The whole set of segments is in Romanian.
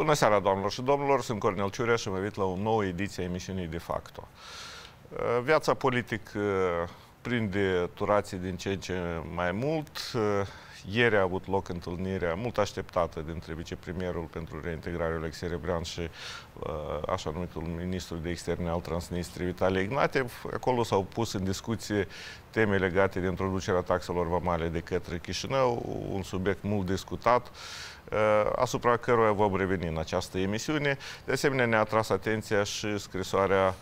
Bună seara, doamnelor și domnilor, sunt Cornel Ciurea și mă invit la o nouă ediție a emisiunii De Facto. Uh, viața politică uh, prinde turații din ce în ce mai mult. Uh, ieri a avut loc întâlnirea mult așteptată dintre vicepremierul pentru reintegrare Alexei Rebrean și așa numitul ministru de externe al Transnistriei, Vitalie Ignatev. Acolo s-au pus în discuție teme legate de introducerea taxelor vamale de către Chișinău, un subiect mult discutat. Uh, asupra căruia vom reveni în această emisiune. De asemenea, ne-a atras atenția și scrisoarea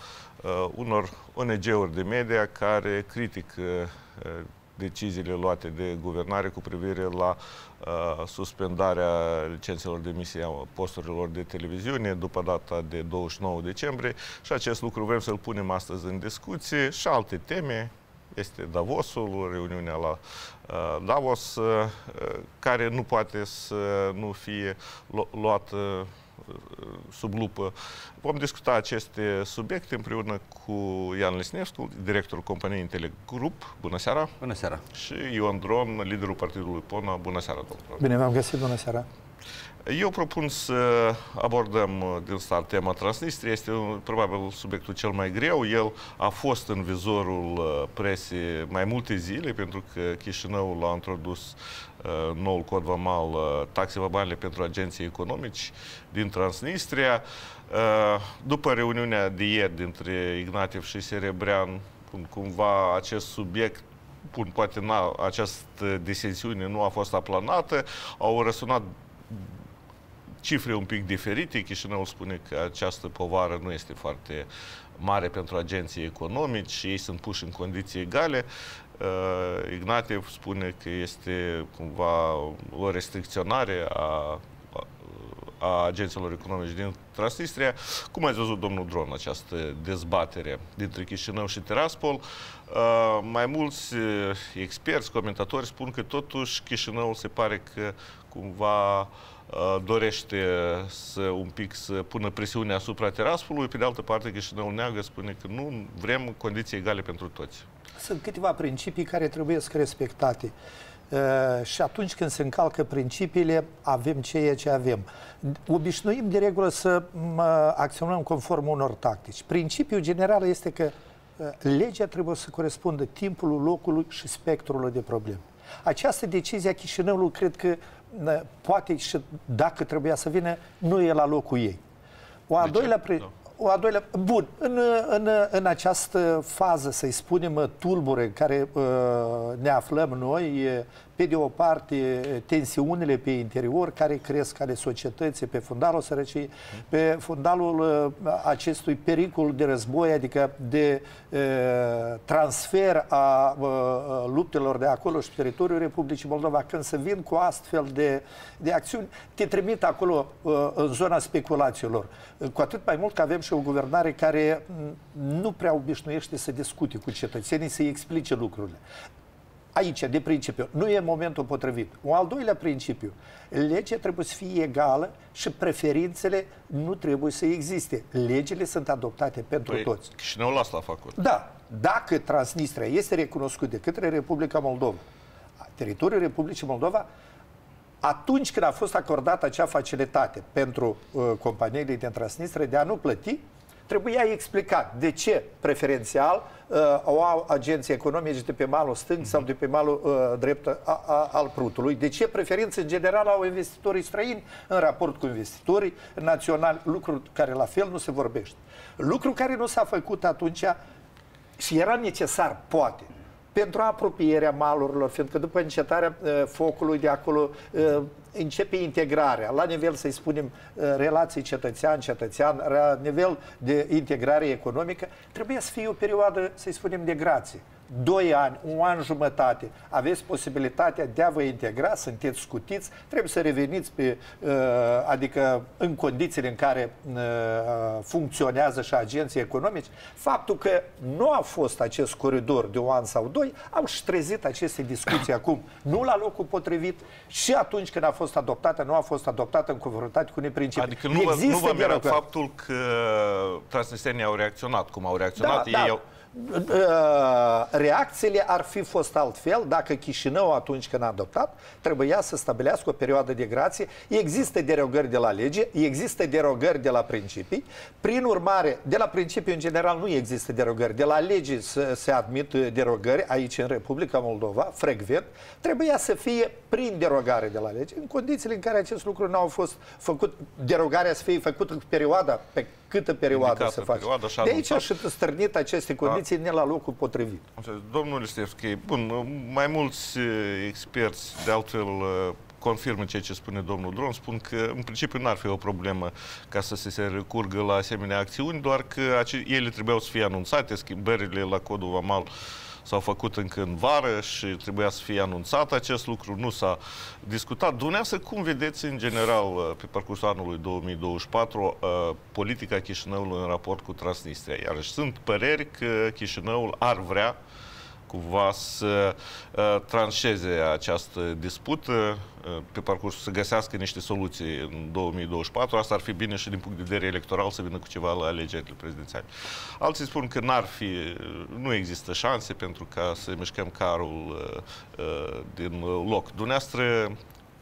uh, unor ONG-uri de media care critică uh, deciziile luate de guvernare cu privire la uh, suspendarea licențelor de emisie a posturilor de televiziune după data de 29 decembrie și acest lucru vrem să-l punem astăzi în discuție și alte teme este Davosul, reuniunea la uh, Davos, uh, care nu poate să nu fie luată uh, sub lupă. Vom discuta aceste subiecte împreună cu Ian Lesnescu, directorul companiei Intele Group. Bună seara! Bună seara! Și Ion Dron, liderul partidului PONA. Bună seara, domnule! Bine v-am găsit, bună seara! Eu propun să abordăm uh, din start tema Transnistria. Este probabil subiectul cel mai greu. El a fost în vizorul uh, presei mai multe zile, pentru că Chișinăul a introdus uh, noul cod vamal, taxe vamale pentru agenții economici din Transnistria. După reuniunea de ieri dintre Ignatiev și Serebrean, cumva acest subiect pun, poate na, această disensiune nu a fost aplanată, au răsunat cifre un pic diferite. Chișinăul spune că această povară nu este foarte mare pentru agenții economici și ei sunt puși în condiții egale. Uh, Ignatev spune că este cumva o restricționare a a agenților economici din Transnistria. Cum ați văzut, domnul Dron, această dezbatere dintre Chișinău și Tiraspol? Uh, mai mulți uh, experți, comentatori spun că totuși Chișinăul se pare că cumva uh, Uh, dorește să un pic să pună presiune asupra teraspului, pe de altă parte Chișinăul neagă spune că nu vrem condiții egale pentru toți. Sunt câteva principii care trebuie să respectate. Uh, și atunci când se încalcă principiile, avem ceea ce avem. Obișnuim de regulă să uh, acționăm conform unor tactici. Principiul general este că uh, legea trebuie să corespundă timpului, locului și spectrului de probleme. Această decizie a Chișinăului cred că poate și dacă trebuia să vină, nu e la locul ei. O a doilea, pre... Da. o a doilea, bun, în, în, în această fază, să-i spunem, tulbure care uh, ne aflăm noi, pe de o parte, tensiunile pe interior care cresc ale societății, pe fundalul sărăciei, pe fundalul uh, acestui pericol de război, adică de uh, transfer a uh, luptelor de acolo și teritoriul Republicii Moldova, când se vin cu astfel de, de acțiuni, te trimit acolo în zona speculațiilor. Cu atât mai mult că avem și o guvernare care nu prea obișnuiește să discute cu cetățenii, să-i explice lucrurile aici, de principiu, nu e momentul potrivit. Un al doilea principiu, legea trebuie să fie egală și preferințele nu trebuie să existe. Legile sunt adoptate pentru păi, toți. Și nu asta a făcut. Da. Dacă Transnistria este recunoscut de către Republica Moldova, teritoriul Republicii Moldova, atunci când a fost acordată acea facilitate pentru uh, companiile din Transnistria de a nu plăti, trebuia explicat de ce preferențial uh, au agenții economici de pe malul stâng sau de pe malul uh, drept a, a, al Prutului, de ce preferințe în general au investitorii străini în raport cu investitorii naționali, lucru care la fel nu se vorbește. Lucru care nu s-a făcut atunci și era necesar, poate, pentru apropierea malurilor, fiindcă după încetarea uh, focului de acolo uh, începe integrarea, la nivel, să-i spunem, uh, relații cetățean-cetățean, la nivel de integrare economică, trebuie să fie o perioadă, să-i spunem, de grație. Doi ani, un an jumătate, aveți posibilitatea de a vă integra, sunteți scutiți, trebuie să reveniți pe, uh, adică în condițiile în care uh, funcționează și agenții economici. Faptul că nu a fost acest coridor de un an sau doi, au și trezit aceste discuții acum, nu la locul potrivit și atunci când a fost adoptată, nu a fost adoptată în conformitate cu neprincipii. Adică nu, vă, nu vă miră faptul că transnistenii au reacționat cum au reacționat. Da, ei da. au reacțiile ar fi fost altfel dacă Chișinău atunci când a adoptat trebuia să stabilească o perioadă de grație. Există derogări de la lege, există derogări de la principii. Prin urmare, de la principii în general nu există derogări. De la lege se, se admit derogări aici în Republica Moldova, frecvent. Trebuia să fie prin derogare de la lege, în condițiile în care acest lucru nu au fost făcut, derogarea să fie făcută pe perioada pe câtă perioadă să faci. De aici și stârnit aceste condiții da. ne la locul potrivit. Domnul Listevski, bun, mai mulți experți, de altfel, confirmă ceea ce spune domnul Dron, spun că în principiu n-ar fi o problemă ca să se recurgă la asemenea acțiuni, doar că ele trebuiau să fie anunțate, schimbările la codul VAMAL s-au făcut încă în vară și trebuia să fie anunțat acest lucru, nu s-a discutat. Dumneavoastră, cum vedeți în general pe parcursul anului 2024 uh, politica Chișinăului în raport cu Transnistria? Iarăși sunt păreri că Chișinăul ar vrea cumva să uh, tranșeze această dispută uh, pe parcurs, să găsească niște soluții în 2024. Asta ar fi bine și din punct de vedere electoral să vină cu ceva la alegerile prezidențiale. Alții spun că n-ar fi, nu există șanse pentru ca să mișcăm carul uh, din loc. Dumneavoastră,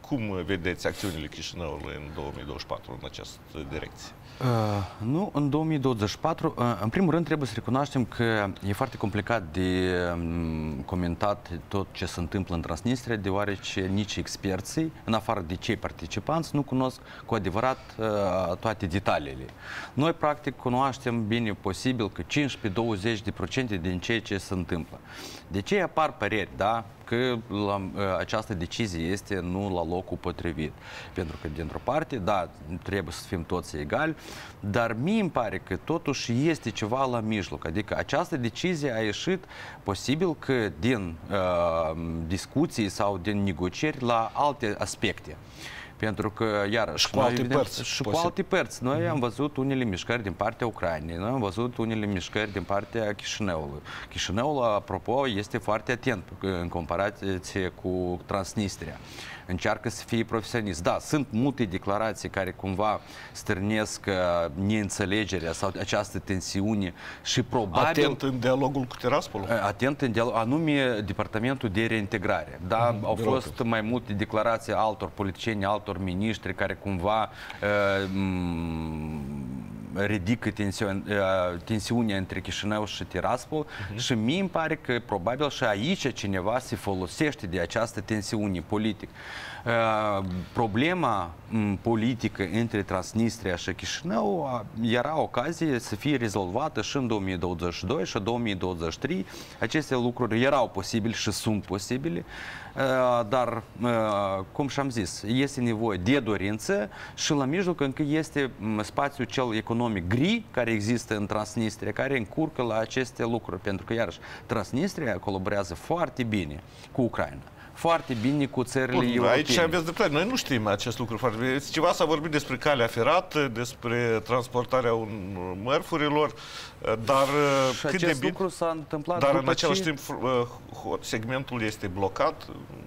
cum vedeți acțiunile Chișinăului în 2024 în această direcție? Uh, nu, în 2024, uh, în primul rând trebuie să recunoaștem că e foarte complicat de um, comentat tot ce se întâmplă în Transnistria, deoarece nici experții, în afară de cei participanți, nu cunosc cu adevărat uh, toate detaliile. Noi, practic, cunoaștem bine posibil că 15-20% din ceea ce se întâmplă. De ce apar păreri, da? Că la, această decizie este nu la locul potrivit. Pentru că, dintr-o parte, da, trebuie să fim toți egali, dar mie îmi pare că totuși este ceva la mijloc. Adică această decizie a ieșit posibil că din uh, discuții sau din negocieri la alte aspecte. Pentru că, iarăși, și cu alte evident, părți. Și cu alte părți. Noi mm-hmm. am văzut unele mișcări din partea Ucrainei, noi am văzut unele mișcări din partea Chișinăului. Chișinăul, apropo, este foarte atent în comparație cu Transnistria încearcă să fie profesionist. Da, sunt multe declarații care cumva stârnesc uh, neînțelegerea sau această tensiune și probabil... Atent în dialogul cu Tiraspol. Uh, atent în dialog, anume Departamentul de Reintegrare. Da, mm, au fost mai multe declarații altor politicieni, altor miniștri care cumva uh, ridică tensiune, tensiunea între Chișinău și Tiraspol uh-huh. și mie îmi pare că probabil și aici cineva se folosește de această tensiune politică. Problema politică între Transnistria și Chișinău era ocazie să fie rezolvată și în 2022 și 2023. Aceste lucruri erau posibile și sunt posibile. dar, cum și-am zis, este nevoie de dorință și la mijloc încă este spațiul cel economic gri care există în Transnistria, care încurcă la aceste lucruri, pentru că, iarăși, Transnistria colaborează foarte bine cu Ucraina foarte bine cu țările Bun, europene. Aici aveți dreptate. Noi nu știm acest lucru foarte bine. Ceva s-a vorbit despre calea ferată, despre transportarea mărfurilor, dar și cât de bine... lucru s-a întâmplat Dar în același ce... timp segmentul este blocat?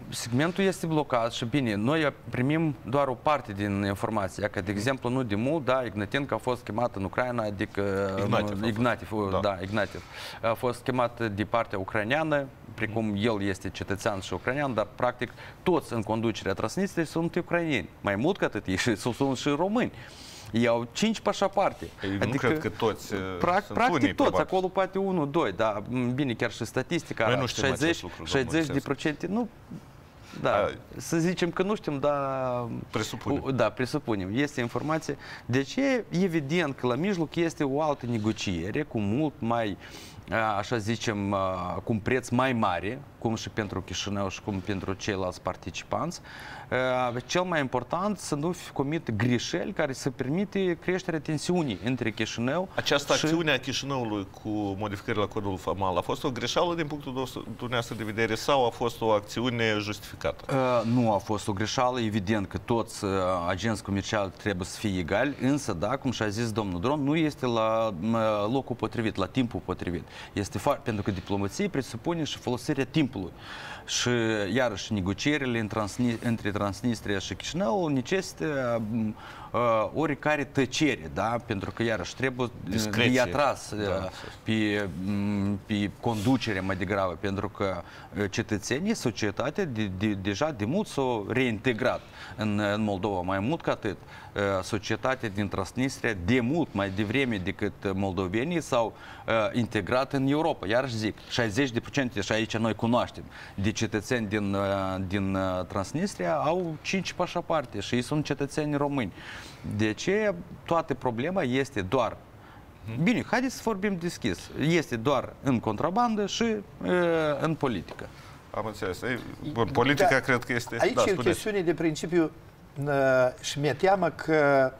Segmentul este blocat și bine, noi primim doar o parte din informație. Că, de exemplu, nu de mult, da, Ignatenko a fost chemat în Ucraina, adică Ignatiev, Ignatiev, da. da, Ignatiev. A fost chemat de partea ucraineană, precum el este cetățean și ucrainean, dar practic toți în conducerea Transnistriei sunt ucrainieni. Mai mult ca atât, ei sunt și români. Ei au cinci pașaparte. Ei, adică, nu cred că toți uh, prac, sunt Practic unii, toți, probabil. acolo poate unul, doi, dar bine, chiar și statistica Noi nu știm 60, lucru, 60 de procente, nu, da, A, să zicem că nu știm, dar... Presupunem. Da, presupunem. Este informație. Deci e evident că la mijloc este o altă negociere cu mult mai așa zicem, cu un preț mai mare, cum și pentru Chișinău și cum pentru ceilalți participanți. Cel mai important să nu comit greșeli care să permite creșterea tensiunii între Chișinău Această și... acțiune a Chișinăului cu modificările la codul FAMAL a fost o greșeală din punctul dumneavoastră de vedere sau a fost o acțiune justificată? Nu a fost o greșeală, evident că toți agenți comerciali trebuie să fie egali, însă, da, cum și-a zis domnul Dron, nu este la locul potrivit, la timpul potrivit. Este foarte, pentru că diplomație presupune și folosirea timpului. Și iarăși negocierile în Transni, între Transnistria și Chișinău necesită uh, oricare tăcere, da? Pentru că iarăși trebuie Discreție. de atras Da, uh, pe, m, pe conducere mai degrabă, pentru că uh, cetățenii, societatea de, de, deja de mult s-au reintegrat în, în Moldova. Mai mult ca atât, uh, societatea din Transnistria de mult mai devreme decât moldovenii s-au uh, integrat în Europa. Iarăși zic, 60% și aici noi cunoaștem de cetățeni din, uh, din uh, Transnistria au 5 pașaparte și ei sunt cetățeni români. De ce toată problema este doar Bine, haideți să vorbim deschis. Este doar în contrabandă și uh, în politică. Am înțeles. Ei, Bun, politica Da. cred că este... Aici da, e o spuneți. chestiune de principiu uh, și mi-e teamă că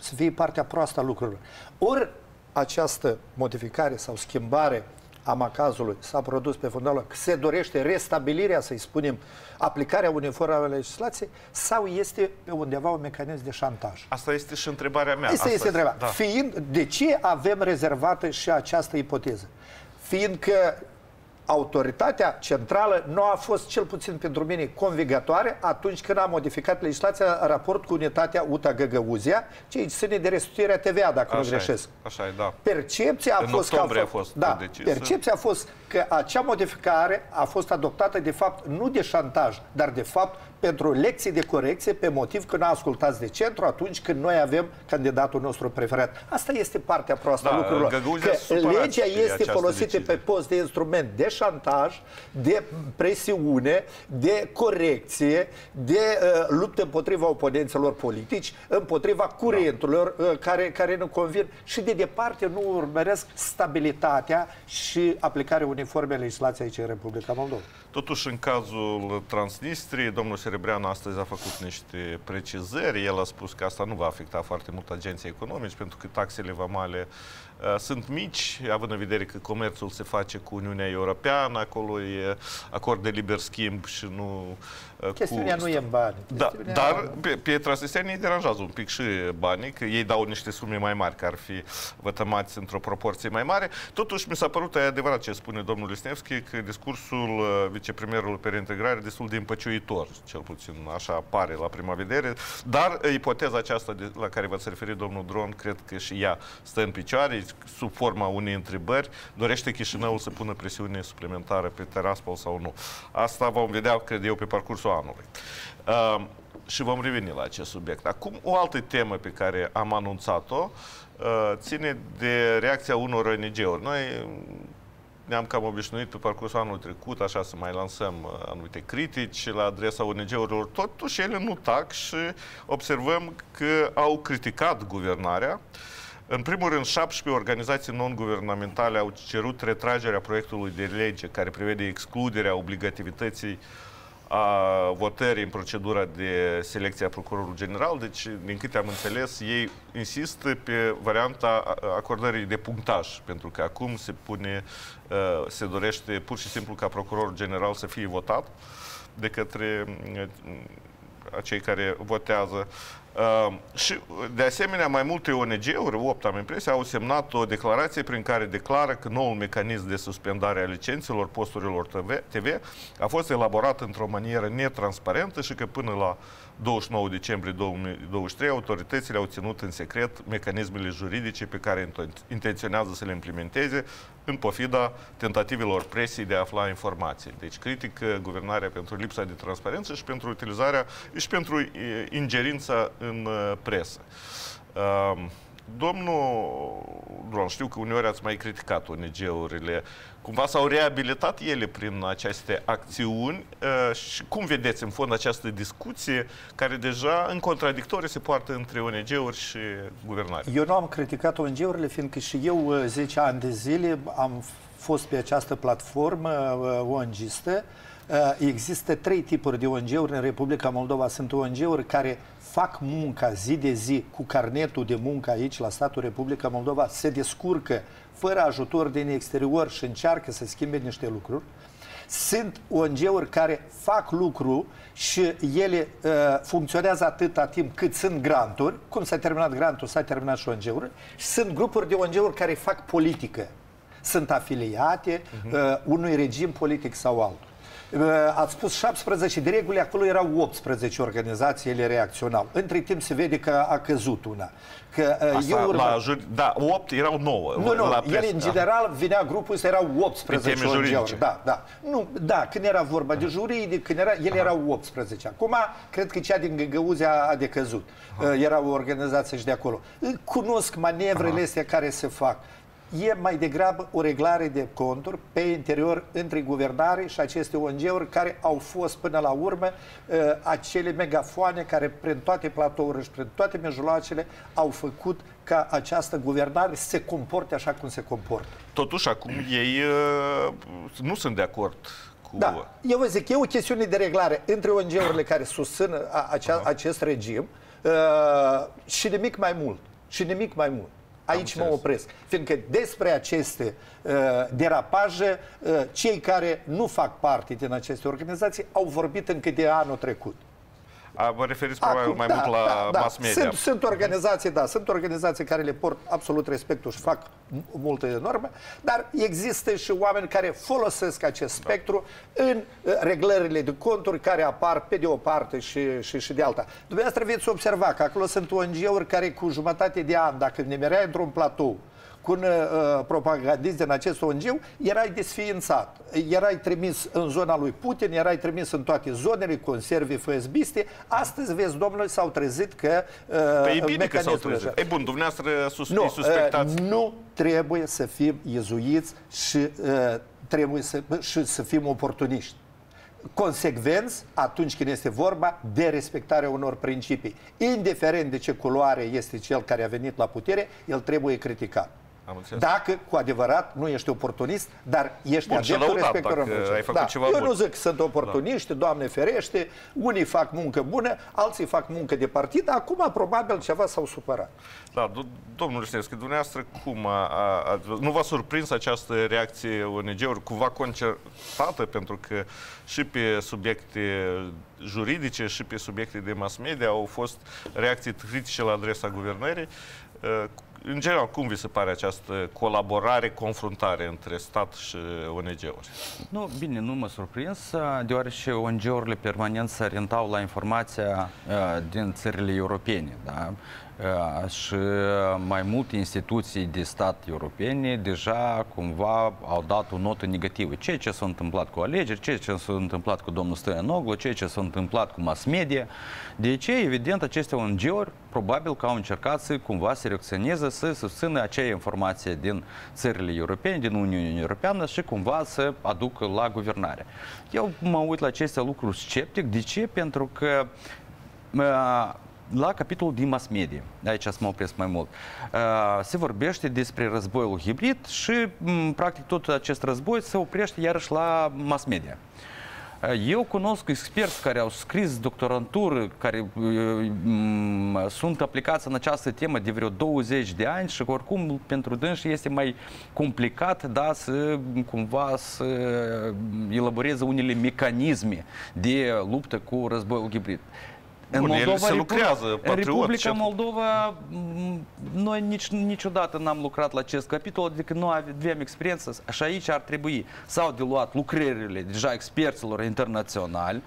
să fie partea proastă a lucrurilor. Ori această modificare sau schimbare a macazului s-a produs pe fundalul că se dorește restabilirea, să-i spunem, aplicarea uniformă a legislației sau este pe undeva un mecanism de șantaj. Asta este și întrebarea mea. Asta este întrebarea. Da. Fiind, de ce avem rezervată și această ipoteză? Fiindcă autoritatea centrală nu a fost, cel puțin pentru mine, convigătoare atunci când a modificat legislația în raport cu unitatea UTA Găgăuzia, ce ține de restituirea TVA, dacă nu Așa e, greșesc. Așa e, da. Percepția a În fost că octombrie a fost da, decisă. percepția a fost că acea modificare a fost adoptată de fapt nu de șantaj, dar de fapt pentru lecții de corecție pe motiv că nu ascultați de centru atunci când noi avem candidatul nostru preferat. Asta este partea proastă Da, a lucrurilor. Găgăuzea Că supărați legea de este această folosită decizie. pe post de instrument de șantaj, de presiune, de corecție, de uh, luptă împotriva oponenților politici, împotriva curenturilor uh, care, care nu convin și de departe nu urmăresc stabilitatea și aplicarea uniforme a legislației aici în Republica Moldova. Totuși, în cazul Transnistriei, domnul Serebreanu astăzi a făcut niște precizări. El a spus că asta nu va afecta foarte mult agenții economici, pentru că taxele vamale uh, sunt mici, având în vedere că comerțul se face cu Uniunea Europeană, acolo e acord de liber schimb și nu uh, Chestiunea cu... nu e în bani. Da, Chestiunea- dar pe, pe transnistrieni îi deranjează un pic și banii, că ei dau niște sume mai mari, că ar fi vătămați într-o proporție mai mare. Totuși, mi s-a părut e adevărat ce spune domnul Lisnevski, că discursul uh, vicepremierului pe reintegrare e destul de împăciuitor, cel puțin așa pare la prima vedere, dar uh, ipoteza aceasta de, la care v-ați referit, domnul Dron, cred că și ea stă în picioare, sub forma unei întrebări, dorește Chișinăul să pună presiune suplimentară pe Teraspol sau nu. Asta vom vedea, cred eu, pe parcursul anului. Uh, și vom reveni la acest subiect. Acum, o altă temă pe care am anunțat-o uh, ține de reacția unor ONG-uri. Noi ne-am cam obișnuit pe parcursul anului trecut, așa să mai lansăm uh, anumite critici la adresa ONG-urilor. Totuși, ele nu tac și observăm că au criticat guvernarea. În primul rând, 17 organizații non-guvernamentale au cerut retragerea proiectului de lege care prevede excluderea obligativității a votării în procedura de selecție a procurorului general. Deci, din câte am înțeles, ei insistă pe varianta a- acordării de punctaj, pentru că acum se pune, uh, se dorește pur și simplu ca procurorul general să fie votat de către uh, cei care votează. Uh, și, de asemenea, mai multe ONG-uri, 8 am impresia, au semnat o declarație prin care declară că noul mecanism de suspendare a licențelor posturilor TV, TV a fost elaborat într-o manieră netransparentă și că până la 29 decembrie 2023 autoritățile au ținut în secret mecanismele juridice pe care inten- intenționează să le implementeze în pofida tentativelor presii de a afla informații. Deci critică guvernarea pentru lipsa de transparență și pentru utilizarea și pentru e, ingerința în uh, presă. Um, Domnul Dron, știu că uneori ați mai criticat ONG-urile. Cumva s-au reabilitat ele prin aceste acțiuni uh, și cum vedeți în fond această discuție care deja în contradictorie se poartă între ONG-uri și guvernare? Eu nu am criticat ONG-urile, fiindcă și eu uh, 10 ani de zile am fost pe această platformă uh, ONG-istă. Uh, Există trei tipuri de ONG-uri în Republica Moldova. Sunt ONG-uri care fac munca zi de zi cu carnetul de muncă aici la statul Republica Moldova, se descurcă fără ajutor din exterior și încearcă să schimbe niște lucruri. Sunt ONG-uri care fac lucru și ele uh, funcționează atâta timp cât sunt granturi, cum s-a terminat grantul, s-a terminat și ONG-uri, și sunt grupuri de ONG-uri care fac politică. sunt afiliate uh, unui regim politic sau altul. Uh, Ați spus 17, de regulă acolo erau 18 organizații, ele reacționau. Între timp se vede că a căzut una. Că, uh, Asta, eu urma- la juri, da, 8 erau 9. nu, nu, la el presă, în da. general vinea grupul ăsta, erau 18 Pe teme juridice. ONG-uri. Da, da. Nu, da, când era vorba de juridic, când era, el erau 18. Acum, cred că cea din Găgăuzi a, a decăzut. Uh, Era o organizație și de acolo. Uh, Cunosc manevrele astea care se fac. E mai degrabă o reglare de conturi pe interior între guvernare și aceste ONG-uri care au fost până la urmă uh, acele megafoane care prin toate platourile și prin toate mijloacele au făcut ca această guvernare să se comporte așa cum se comportă. Totuși, acum ei uh, nu sunt de acord cu... Da, eu vă zic, e o chestiune de reglare între ONG-urile care susțin a, acea, acest regim uh, și nimic mai mult. Și nimic mai mult. Aici mă înțeles. opresc. Fiindcă despre aceste uh, derapaje, uh, cei care nu fac parte din aceste organizații au vorbit încă de anul trecut. A, vă referiți probabil mai mult la mass media. Sunt, sunt organizații, da, sunt organizații care le port absolut respectul și fac m- multe norme, dar există și oameni care folosesc acest spectru în uh, reglările de conturi care apar pe de o parte și, și, și de alta. Dumneavoastră veți observa că acolo sunt ONG-uri care cu jumătate de an, dacă ne mereai într-un platou, cu un uh, propagandist din acest ONG, erai desființat. Erai trimis în zona lui Putin, erai trimis în toate zonele, conserve FSB-iste. Astăzi, vezi, domnule, s-au trezit că uh, Păi e bine că s-au mecanismul trezit. ăsta- E bun, dumneavoastră sus, nu, îi suspectați. uh, nu trebuie să fim izuiți și uh, trebuie să, și să fim oportuniști. Consecvenți atunci când este vorba de respectarea unor principii. Indiferent de ce culoare este cel care a venit la putere, el trebuie criticat. Am înțeles. Dacă cu adevărat nu ești oportunist, dar ești Bun, și adeptul lăudat respectării dacă unor principii. ai făcut da. ceva Eu bun. nu zic că sunt oportuniști, Doamne ferește, unii fac muncă bună, alții fac muncă de partid, acum probabil ceva s-au supărat. Da, do- domnul Știnescu, dumneavoastră cum a, a, a, nu v-a surprins această reacție ONG-uri cumva concertată? Pentru că și pe subiecte juridice și pe subiecte de mass media au fost reacții critice la adresa guvernării. Uh, În general, cum vi se pare această colaborare, confruntare între stat și ONG-uri? Nu, bine, nu mă surprins, uh, deoarece ONG-urile permanent se orientau la informația uh, din țările europene, da? Uh, și mai multe instituții de stat europene deja cumva au dat o notă negativă. Ceea ce s-a întâmplat cu alegeri, ceea ce s-a întâmplat cu domnul Stoianoglu, ceea ce s-a întâmplat cu mass media. De ce, evident, aceste ONG-uri probabil că au încercat să cumva să reacționeze, să susțină acea informație din țările europene, din Uniunea Europeană și cumva să aducă la guvernare. Eu mă uit la aceste lucruri sceptic. De ce? Pentru că uh, la capitolul din mass media, aici să mă opresc mai mult, uh, se vorbește despre războiul hibrid și, m, practic, tot acest război se oprește iarăși la mass media. Uh, Eu cunosc experți care au scris doctorantură, care uh, m, sunt aplicați în această temă de vreo 20 de ani și oricum pentru dânsi este mai complicat da, să cumva să elaboreze unele mecanisme de luptă cu războiul hibrid. Bun, el se Repu- lucrează, în patriot, Republica ce- Moldova m, noi nici, niciodată n-am lucrat la acest capitol, adică nu avem experiență și aici ar trebui. Sau de luat lucrările deja experților internaționali,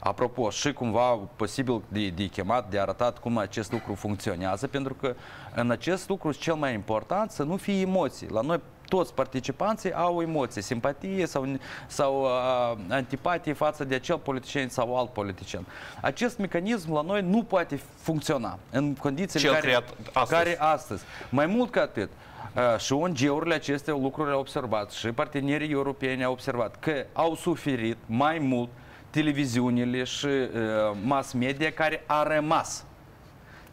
Apropo, și cumva posibil de, de chemat, de arătat cum acest lucru funcționează, pentru că în acest lucru cel mai important să nu fie emoții. La noi toți participanții au emoții, simpatie sau, sau uh, antipatie față de acel politician sau alt politician. Acest mecanism la noi nu poate funcționa în condițiile Cel care, creat astăzi. care astăzi. Mai mult ca atât, uh, și ONG-urile aceste lucruri au observat și partenerii europeni au observat că au suferit mai mult televiziunile și uh, mass media care a rămas.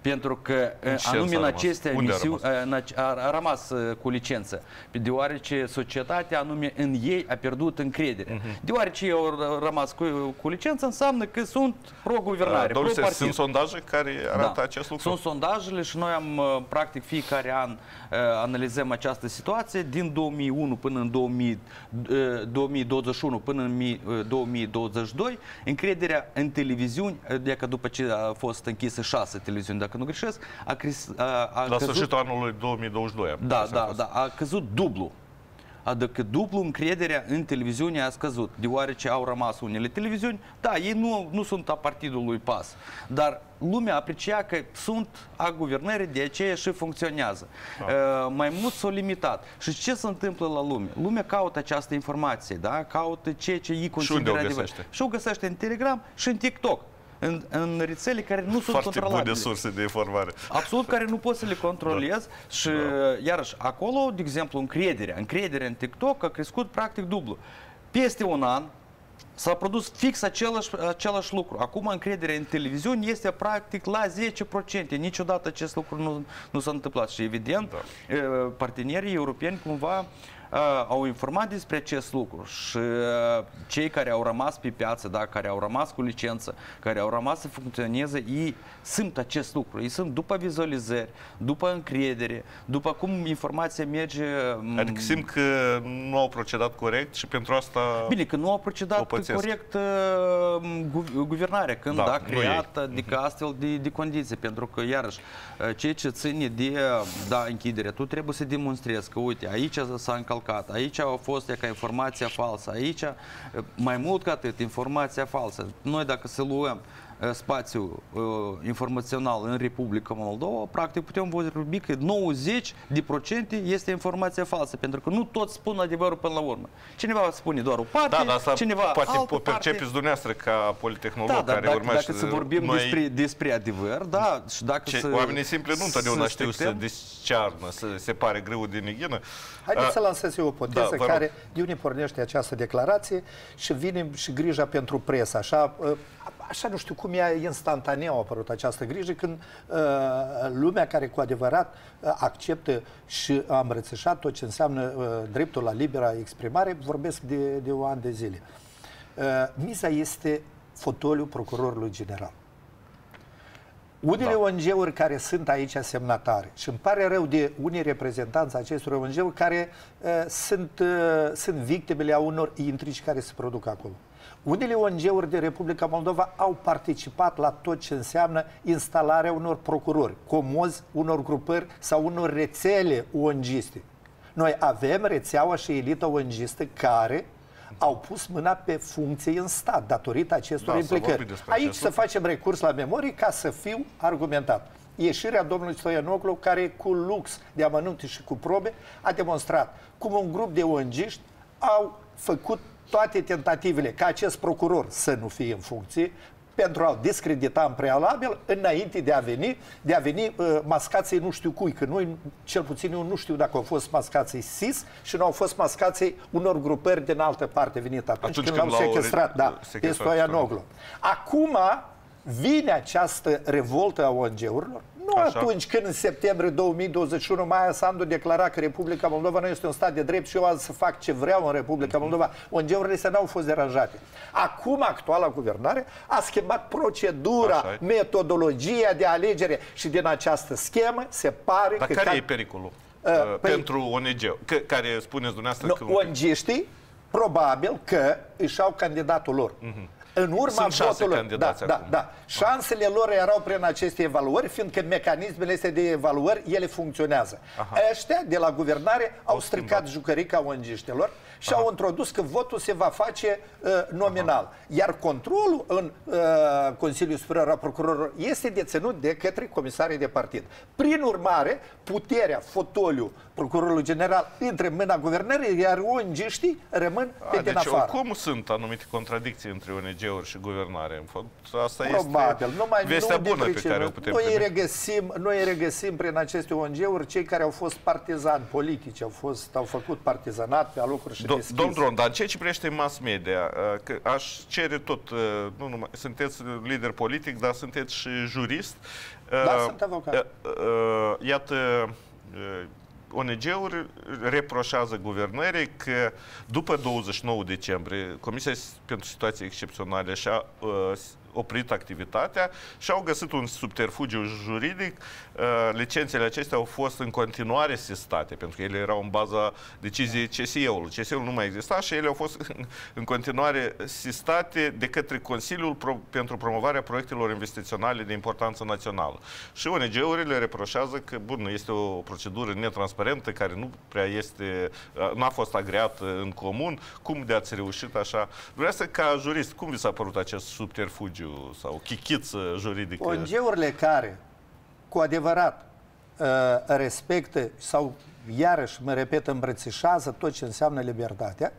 Pentru că uh, În ce anume sens a în rămas? aceste Unde a emisiuni rămas? uh, în ace- a, a rămas uh, cu licență, deoarece societatea anume în ei a pierdut încredere. Mhm. Deoarece ei au r- rămas cu, cu licență, înseamnă că sunt pro-guvernare, Domnul Știnescu, pro-partid. sunt sondaje care arată acest lucru? Da. Sunt sondajele și noi am, uh, practic, fiecare an uh, analizăm această situație din 2001 până în 2000, uh, 2021 până în mi- uh, 2022. Încrederea în televiziuni, uh, de că după ce a fost închisă șase televiziuni, dacă nu greșesc, a, cres, a, a La căzut... sfârșitul anului 2022. am Da, impresia da, că a da, a căzut dublu. adică dublu încrederea în televiziune a scăzut, deoarece au rămas unele televiziuni, da, ei nu, nu sunt a partidului PAS, dar lumea aprecia că sunt a guvernării, de aceea și funcționează. Da. Uh, mai mult s-au limitat. Și ce se întâmplă la lume? Lumea caută această informație, da? caută ceea ce ei consideră adevărat. Și o găsește în Telegram și în TikTok în, în rețele care nu sunt Foarte controlabile. bune surse de informare. Absolut, care nu poți să le controlezi da. și, da. iarăși, acolo, de exemplu, încrederea. Încrederea în TikTok a crescut practic dublu. Peste un an, S-a produs fix același, același lucru. Acum încrederea în televiziuni este practic la 10%. Niciodată acest lucru nu, nu s-a întâmplat. Și evident, da. partenerii europeni cumva au informat despre acest lucru și cei care au rămas pe piață, da, care au rămas cu licență, care au rămas să funcționeze, ei simt acest lucru. Ei sunt după vizualizări, după încredere, după cum informația merge... Adică simt că nu au procedat corect și pentru asta... Bine, că nu au procedat corect uh, guvernarea, când da, a creat adică astfel de, de condiții, pentru că, iarăși, ceea ce ține de da, închidere, tu trebuie să demonstrezi că, uite, aici s-a încălcat încălcat. Aici a fost ca informația falsă. Aici, mai mult ca atât, informația falsă. Noi dacă să luăm Uh, spațiu uh, informațional în Republica Moldova, practic putem vorbi că 90% este informația falsă, pentru că nu toți spun adevărul până la urmă. Cineva spune doar o parte, da, da, asta cineva poate altă percepeți parte. dumneavoastră ca politehnolog da, care dacă, urmează dacă să vorbim noi... despre, despre adevăr, da, și dacă Ce, să... Oamenii simpli nu întotdeauna știu să discearnă, să separe greu din neghină. Haideți uh, să lansez eu o poteză da, care, de unde pornește această declarație și vine și grija pentru presă. Așa, așa nu știu cum e instantaneu a apărut această grijă când uh, lumea care cu adevărat uh, acceptă și a îmbrățișat tot ce înseamnă uh, dreptul la libera exprimare, vorbesc de, de o an de zile. Uh, miza este fotoliul procurorului general. Unele da. ONG-uri care sunt aici semnatare și îmi pare rău de unii reprezentanți acestor ONG-uri care uh, sunt, uh, sunt victimele a unor intrigi care se produc acolo. Unele ONG-uri de Republica Moldova au participat la tot ce înseamnă instalarea unor procurori, comozi unor grupări sau unor rețele ONG-iste. Noi avem rețeaua și elita ONG-istă care au pus mâna pe funcție în stat datorită acestor da, implicări. Aici să facem recurs la memorie ca să fiu argumentat. Ieșirea domnului Stoianoglu, care cu lux de amănunte și cu probe a demonstrat cum un grup de ong au făcut toate tentativele ca acest procuror să nu fie în funcție, pentru a-l discredita în prealabil înainte de a veni, de a veni uh, mascații nu știu cui, că noi, cel puțin eu nu știu dacă au fost mascații SIS și nu au fost mascații unor grupări din altă parte venit atunci, atunci când, l-au sequestrat, da, pe Stoianoglu. Acum vine această revoltă a ONG-urilor, nu Așa. atunci când în septembrie 2021 Maia Sandu declara că Republica Moldova nu este un stat de drept și eu azi să fac ce vreau în Republica Moldova. ONG-urile să n-au fost deranjate. Acum actuala guvernare a schimbat procedura, metodologia de alegere și din această schemă se pare Dar că... care ca... e pericolul? Uh, păi, pentru ONG, că, care spuneți dumneavoastră nu, că... ONG-știi probabil că își au candidatul lor. Uh-huh în urma Sunt votului. Da, da, da. Șansele lor erau prin aceste evaluări, fiindcă mecanismele astea de evaluări, ele funcționează. Aha. Ăștia de la guvernare au, au stricat schimbat. jucărica ongiștilor și Aha. au introdus că votul se va face uh, nominal. Aha. Iar controlul în uh, Consiliul Superior al Procurorilor este deținut de către comisarii de partid. Prin urmare, puterea, fotoliu procurorului general intre în mâna guvernării, iar ONG-știi rămân pe A, din deci afară. cum sunt anumite contradicții între ONG-uri și guvernare? În fapt, asta Probabil. este Numai vestea bună pe care o putem noi primi. regăsim, noi regăsim prin aceste ONG-uri cei care au fost partizani politici, au, fost, au făcut partizanat pe alocuri și Do, Domnul Dron, dar ceea ce privește mass media, uh, că aș cere tot, uh, nu numai, sunteți lider politic, dar sunteți și jurist. Da, uh, sunt avocat. Iată, ONG-uri reproșează guvernării că după 29 decembrie Comisia pentru Situații Excepționale și-a uh, oprit activitatea și au găsit un subterfugiu juridic. Uh, licențele acestea au fost în continuare sistate, pentru că ele erau în baza deciziei CSE-ului. CSE-ul nu mai exista și ele au fost în continuare sistate de către Consiliul Pro- pentru promovarea proiectelor investiționale de importanță națională. Și ONG-urile reproșează că, bun, este o procedură netransparentă care nu prea este, uh, n-a fost agreată în comun. Cum de ați reușit așa? Vreau să ca jurist, cum vi s-a părut acest subterfugiu sau chichiță juridică? ONG-urile care, cu adevărat, uh, respectă sau, iarăși, mă repet, îmbrățișează tot ce înseamnă libertatea,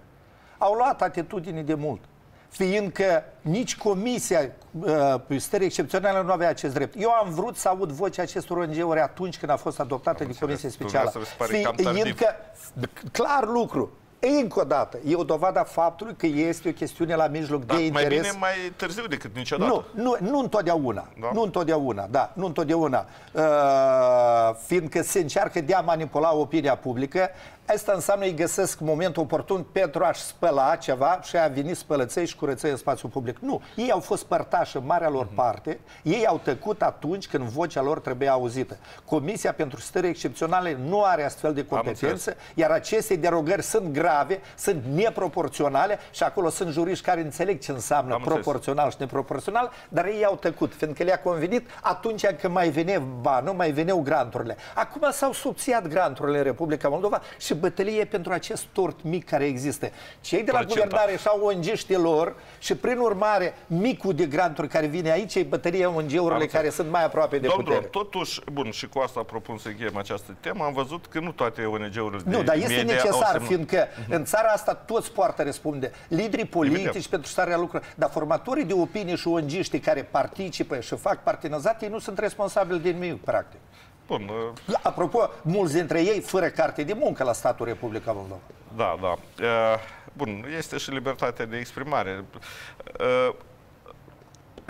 au luat atitudini de mult. Fiindcă nici comisia uh, stări excepționale nu avea acest drept. Eu am vrut să aud vocea acestor ONG-uri atunci când a fost adoptată de comisie specială. Fiindcă, clar lucru, încă o dată, e o dovadă a faptului că este o chestiune la mijloc Dar de interes. mai bine mai târziu decât niciodată. Nu, nu, nu întotdeauna. Da? Nu întotdeauna, da, nu întotdeauna. Uh, fiindcă se încearcă de a manipula opinia publică, Asta înseamnă îi găsesc momentul oportun pentru a-și spăla ceva și a veni spălăței și curățăi în spațiul public. Nu, ei au fost părtași în marea lor parte, ei au tăcut atunci când vocea lor trebuia auzită. Comisia pentru stări excepționale nu are astfel de competență, iar aceste derogări sunt grave, sunt neproporționale și acolo sunt juriști care înțeleg ce înseamnă Am proporțional înțeles. și neproporțional, dar ei au tăcut, fiindcă le-a convenit atunci când mai veneau banul, mai veneau granturile. Acum s-au subțiat granturile în Republica Moldova și bătălie pentru acest tort mic care există. Cei de la Procenta. guvernare și-au ONG-știi lor și prin urmare micul de granturi care vine aici e bătălia ONG-urile care sunt mai aproape de Domnilor, putere. totuși, bun, și cu asta propun să încheiem această temă, am văzut că nu toate ONG-urile de Nu, dar este media au necesar, semnat- fiindcă în țara asta toți poartă răspunde. Liderii politici Evident. pentru starea lucrurilor, dar formatorii de opinie și ONG-știi care participă și fac partenizat, ei nu sunt responsabili de nimic, practic. Bun, uh, Apropo, mulți dintre ei fără carte de muncă la statul Republica Moldova. Da, da. Uh, Bun, este și libertatea de exprimare. Uh,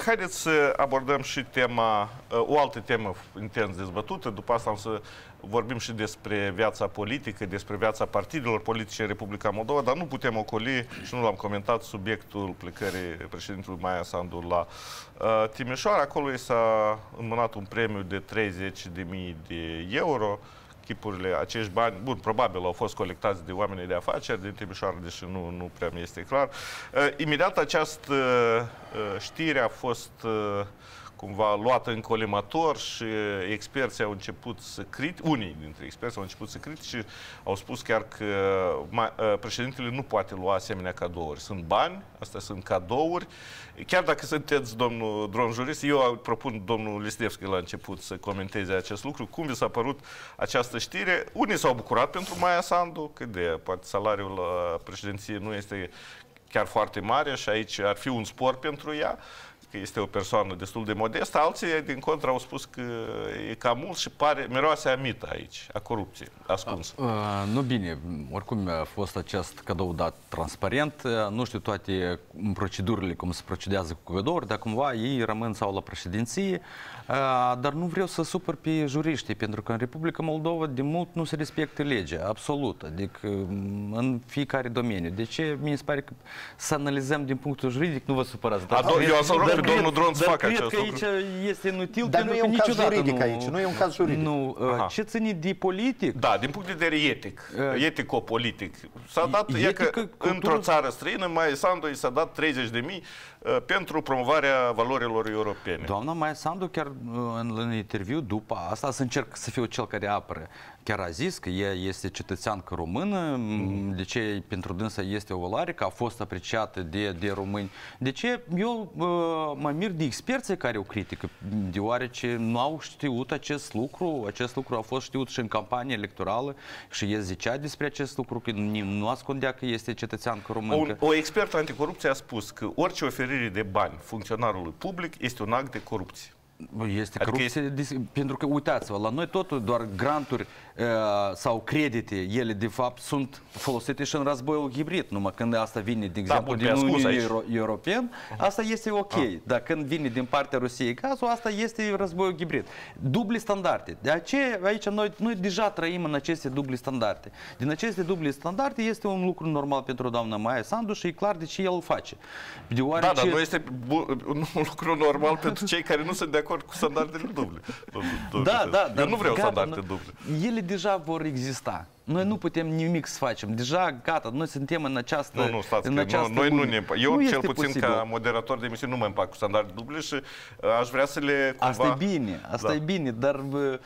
Haideți să abordăm și tema, uh, o altă temă intens dezbătută, după asta am să vorbim și despre viața politică, despre viața partidelor politice în Republica Moldova, dar nu putem ocoli și nu l-am comentat subiectul plecării președintelui Maia Sandu la uh, Timișoara. Acolo i s-a înmânat un premiu de 30.000 de euro chipurile, acești bani, bun, probabil au fost colectați de oamenii de afaceri din Timișoara, deși nu, nu prea mi este clar. Uh, imediat această uh, știre a fost uh, cumva luată în colimator și experții au început să critice, unii dintre experți au început să critice și au spus chiar că ma, uh, președintele nu poate lua asemenea cadouri. Sunt bani, astea sunt cadouri. Chiar dacă sunteți domnul dron jurist, eu propun domnul Lisnevski la început să comenteze acest lucru. Cum vi s-a părut această știre? Unii s-au bucurat pentru Maia Sandu, că de poate salariul la președinție nu este chiar foarte mare și aici ar fi un spor pentru ea că este o persoană destul de modestă, alții din contră au spus că e cam mult și pare, miroase a mită aici, a corupție ascunsă. Uh, nu bine, oricum a fost acest cadou dat transparent, Uh, nu știu toate procedurile cum se procedează cu cadouri, dar cumva ei rămân sau la președinție, uh, dar nu vreau să supăr pe juriști, pentru că în Republica Moldova de mult nu se respectă legea, absolut, adică um, în fiecare domeniu. De ce mi se pare că să analizăm din punctul juridic, nu vă supărați. A, do- eu am să rog dar pe domnul Dron să dar facă cred acest că lucru. aici este inutil, Dar nu pentru e că un caz niciodată juridic nu, aici, nu e un caz juridic. Nu, uh, Aha. ce ține de politic, Da, din punct de vedere etic, Uh, etico-politic. S-a dat, e etică, că cultură- într-o țară străină, mai Sandu i s-a dat 30 de mii uh, pentru promovarea valorilor europene. Doamna Maia Sandu chiar uh, în, în interviu după asta, să încerc să fiu cel care apără, chiar a zis că ea este cetățeancă română, mm. de ce pentru dânsa este o valoare, că a fost apreciată de, de români. De ce eu uh, mă mir de experții care o critică, deoarece nu au știut acest lucru, acest lucru a fost știut și în campanie electorală și el zicea despre acest lucru, că nu, nu ascundea că este cetățeancă Un, româncă. o expertă anticorupție a spus că orice oferire de bani funcționarului public este un act de corupție. Este Adică corupție, dis- pentru că uitați-vă, la noi totul doar granturi uh, sau credite, ele de fapt sunt folosite și în războiul hibrid, numai când asta vine, de exemplu, bun, din pe ascuns Uniunea aici. Euro- European, asta este ok, dar când vine din partea Rusiei gazul, asta este războiul hibrid. Dubli standarde. De aceea, aici noi, noi deja trăim în aceste dubli standarde. Din aceste dubli standarde este un lucru normal pentru doamna Maia Sandu și e clar de ce el o face. Deoarece... Da, dar nu este bu- un lucru normal pentru cei care nu sunt de acord cu standardele duble. Da, da, Eu dar nu vreau gata, standarde nu- duble. Ele deja vor exista. Noi nu putem nimic să facem. Deja, gata, noi suntem în această Nu, nu, stați, în că această nu, noi nu lume. ne împac. Eu, nu cel este puțin, posibil. ca moderator de emisiune, nu mă împac cu standarde duble și uh, aș vrea să le cumva... Asta e bine, asta Da. e bine, dar bă,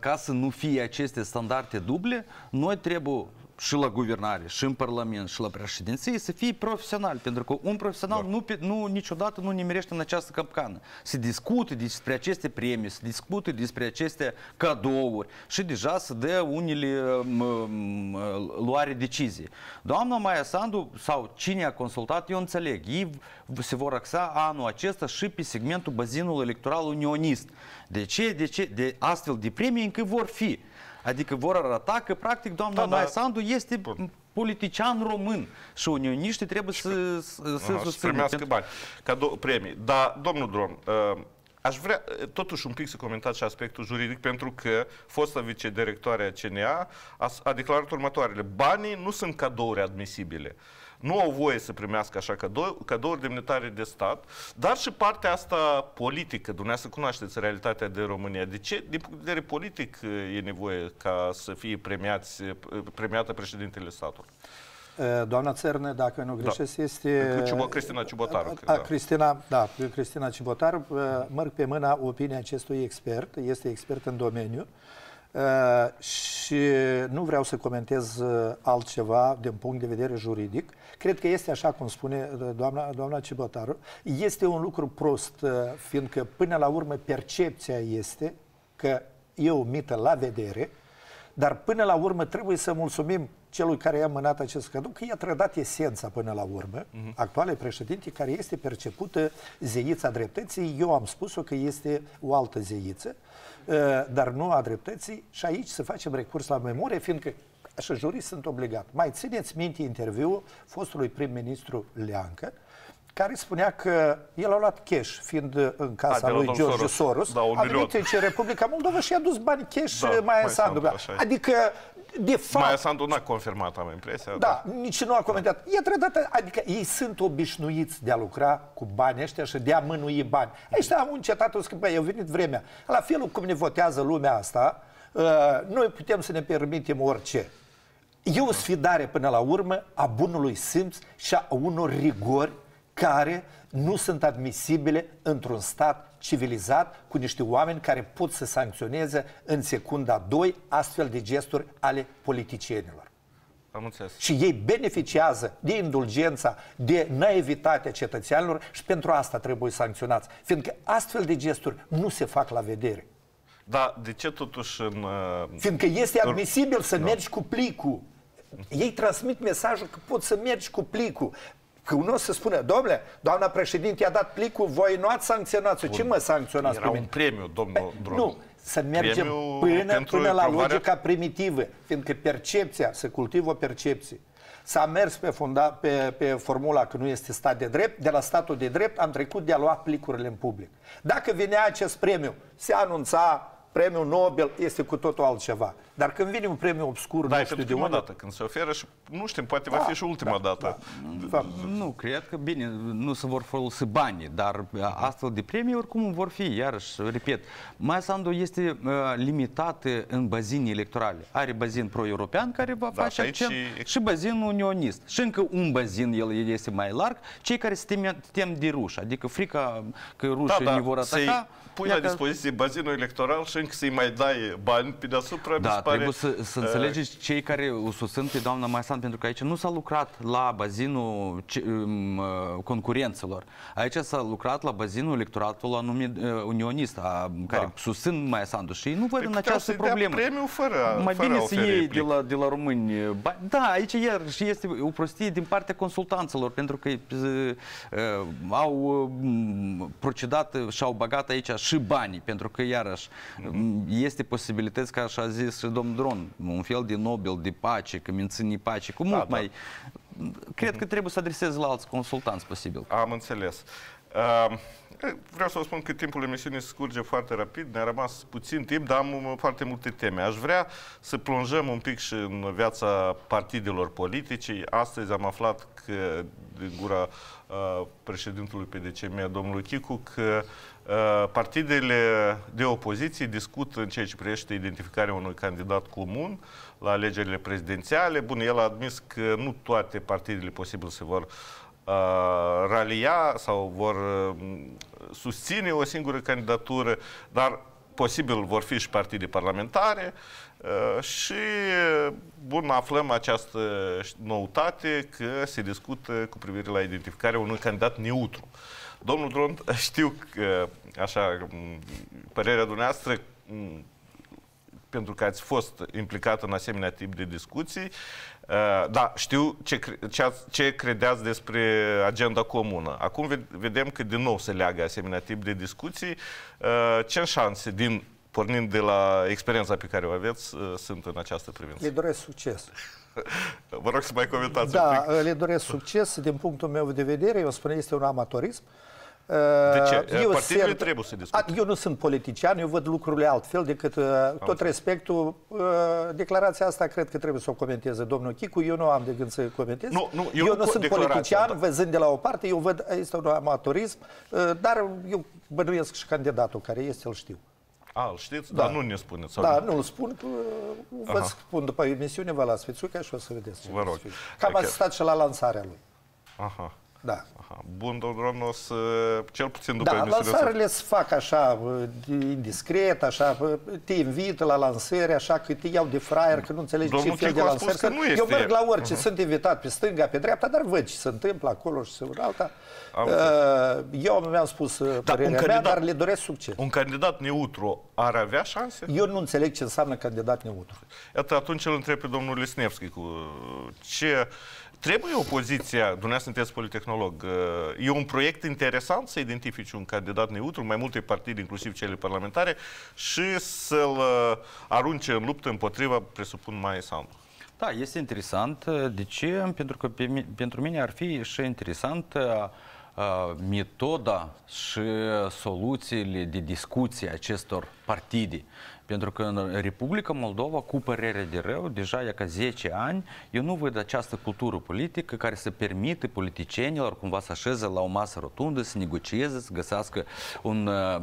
ca să nu fie aceste standarde duble, noi trebuie și la guvernare, și în Parlament, și la președinție să fie profesional, pentru că un profesional Da. nu, pe- nu niciodată nu nimerește în această capcană. Se discute despre aceste premii, se discute despre aceste cadouri și deja se dă unele m, m, luare decizii. Doamna Maia Sandu sau cine a consultat, eu înțeleg, ei se vor axa anul acesta și pe segmentul bazinul electoral unionist. De ce? De ce? De astfel de premii încă vor fi. Adică vor arăta că, practic, doamna Da, da, da. Maia Sandu este Bun. politician român și unioniștii trebuie să, să, să Aha, să susțină. primească Pentru- bani, ca do- premii. Dar, domnul Dron, uh, aș vrea uh, totuși un pic să comentați și aspectul juridic, pentru că fosta vicedirectoare a CNA a, a declarat următoarele. Banii nu sunt cadouri admisibile. Nu au voie să primească așa cadou, cadouri demnitare de stat, dar și partea asta politică. Dumneavoastră cunoașteți realitatea de România. De ce, din punct de vedere politic, uh, e nevoie ca să fie premiați, uh, premiată președintele statului? Doamna Țărnă, dacă nu greșesc, este... Ciubo- Cristina Ciubotaru, A, cred, a, da. Cristina, da, Cristina Ciubotaru, merg pe mâna opinia acestui expert, este expert în domeniu uh, și nu vreau să comentez uh, altceva din punct de vedere juridic. Cred că este așa cum spune uh, doamna, doamna Cibotaru. Este un lucru prost, uh, fiindcă până la urmă percepția este că e o mită la vedere, dar până la urmă trebuie să mulțumim celui care i-a mânat acest cadou, că i-a trădat esența până la urmă, uh-huh. actuale președinte, care este percepută zeița dreptății. Eu am spus-o că este o altă zeiță, uh, dar nu a dreptății și aici să facem recurs la memorie, fiindcă așa jurii sunt obligat. Mai țineți minte interviul fostului prim-ministru Leancă, care spunea că el a luat cash, fiind în casa de la lui domnul George Soros. Soros, Da, un a milion. venit în Republica Moldova și a dus bani cash Da, da, Maia Maia Sandu. Sandu, așa e. Adică, de fapt, Maia Sandu n-a confirmat, am impresia. da, nici nu a comentat. E trădată, adică ei sunt obișnuiți de a lucra cu bani ăștia și de a mânui bani. Ăștia au încetat o schimbare, au venit vremea. La felul cum ne votează lumea asta, uh, noi putem să ne permitem orice. E o sfidare până la urmă a bunului simț și a unor rigori care nu sunt admisibile într-un stat civilizat cu niște oameni care pot să sancționeze în secunda 2 astfel de gesturi ale politicienilor. Am înțeles. Și ei beneficiază de indulgența, de naivitatea cetățenilor și pentru asta trebuie sancționați. Fiindcă astfel de gesturi nu se fac la vedere. Dar de ce totuși în... uh, Fiindcă este admisibil să mergi cu plicul. Ei transmit mesajul că poți să mergi cu plicul. Că nu o să spună, domnule, doamna președinte a dat plicul, voi nu ați sancționat-o. Ce mă sancționați Era pe un mine? premiu, domnul Dron. Nu, să mergem Premiu până, pentru până la promovarea- logica primitivă, fiindcă percepția, să cultivă o percepție. S-a mers pe, funda, pe, pe formula că nu este stat de drept, de la statul de drept am trecut de a lua plicurile în public. Dacă venea acest premiu, se anunța premiul Nobel, este cu totul altceva. Dar când vine un premiu obscur, Da, nu e știu pentru de prima unde, dată când se oferă și nu știm, poate va Da, fi și ultima da, dată. de fapt, Nu, cred că bine, nu se vor folosi banii, dar uh, astfel de premii oricum vor fi, iarăși, repet. Maia Sandu este uh, limitată în bazine electorale. Are bazin pro-european care va Da, face și aici accent și- și bazin unionist. Și încă un bazin, el este mai larg, cei care se tem, tem de ruși, adică frica că Da, rușii ne vor da, ataca. să-i pui la ia că- dispoziție bazinul electoral și încă să-i mai dai bani pe deasupra, mi Da, se pare... trebuie să, să uh, înțelegeți cei care o susțin pe doamna Maisan interesant pentru că aici nu s-a lucrat la bazinul ce, um, uh, concurențelor. Aici s-a lucrat la bazinul electoratului anumit uh, unionist, a, care Da. susțin Maia Sandu și nu văd Păi în puteau această să-i dea problemă. premiu fără- Mai fără bine a să oferi iei de replică. la, de la români. Ba, da, aici iar și este o prostie din partea consultanților, pentru că uh, uh, au uh, procedat și au băgat aici și banii, pentru că iarăși mm, este posibilități, ca așa a zis și domnul Dron, un fel de Nobel de pace, că menține pace, cu mult da. mai... Cred că trebuie să adresezi la alți consultanți posibil. Am înțeles. Uh, Vreau să vă spun că timpul emisiunii scurge foarte rapid, ne-a rămas puțin timp, dar am uh, foarte multe teme. Aș vrea să plonjăm un pic și în viața partidelor politice. Astăzi am aflat că, de gura uh, președintelui PDCM, domnului Chicu, că uh, partidele de opoziție discută în ceea ce privește identificarea unui candidat comun la alegerile prezidențiale. Bun, el a admis că nu toate partidele posibil se vor uh, ralia sau vor uh, susține o singură candidatură, dar posibil vor fi și partide parlamentare uh, și, bun, aflăm această noutate că se discută cu privire la identificarea unui candidat neutru. Domnul Dron, știu că, așa, m, părerea dumneavoastră, m, pentru că ați fost implicat în asemenea tip de discuții. Uh, Da, știu ce, cre- ce, ați- ce credeați despre agenda comună. Acum ve- vedem că din nou se leagă asemenea tip de discuții. Uh, Ce șanse, din, pornind de la experiența pe care o aveți, uh, sunt în această privință? Le doresc succes. Vă rog să mai comentați un Da, pic. le doresc succes. Din punctul meu de vedere, eu spun, este un amatorism. De ce? Eu Partidele ser- trebuie să discute. A, Eu nu sunt politician, eu văd lucrurile altfel decât uh, tot respectul. uh, Declarația asta cred că trebuie să o comenteze domnul Chicu. Eu nu am de gând să comentez. Nu, nu, eu eu nu nu co- sunt declarația, politician, da. văzând de la o parte, eu văd, este un amatorism, uh, dar eu bănuiesc și candidatul care este, îl știu. A, îl știți? Da. Dar nu ne spuneți. sau Da, nu? nu-l spun, că vă Aha. spun după emisiune, vă las Fițuca și o să vedeți. ce Vă rog. o să fie. Cam Adică- ați stat și la lansarea lui. Aha. Da. Aha. Bun, domnul Dron, o să, cel puțin după Da, emisiune, să- lansările se fac așa, bă, indiscret, așa, bă, te invită la lansări, așa că te iau de fraier, că nu înțelegi Domnul ce fel Chicu de a spus lansări. că sunt. nu Eu este- Mhm. merg la orice, sunt invitat pe stânga, pe dreapta, dar văd ce se întâmplă acolo și în alta. Am Uh, Eu mi-am spus uh, Da, părerea un mea, candidat- dar le doresc succes. Un candidat neutru ar avea șanse? Eu nu înțeleg ce înseamnă candidat neutru. Iată, atunci îl întreb pe domnul Lisnevski cu ce trebuie opoziția, dumneavoastră sunteți politehnolog, e un proiect interesant să identifici un candidat neutru, mai multe partide, inclusiv cele parlamentare, și să-l uh, arunce în luptă împotriva, presupun, Mai Sandu. Da, este interesant. De ce? Pentru că pe, mi- pentru mine ar fi și interesant uh, uh, metoda și soluțiile de discuție acestor partide. Pentru că în Republica Moldova, cu părere de rău, deja e ca 10 ani, eu nu văd această cultură politică care să permite politicienilor cumva să așeze la o masă rotundă, să negocieze, să găsească un, uh,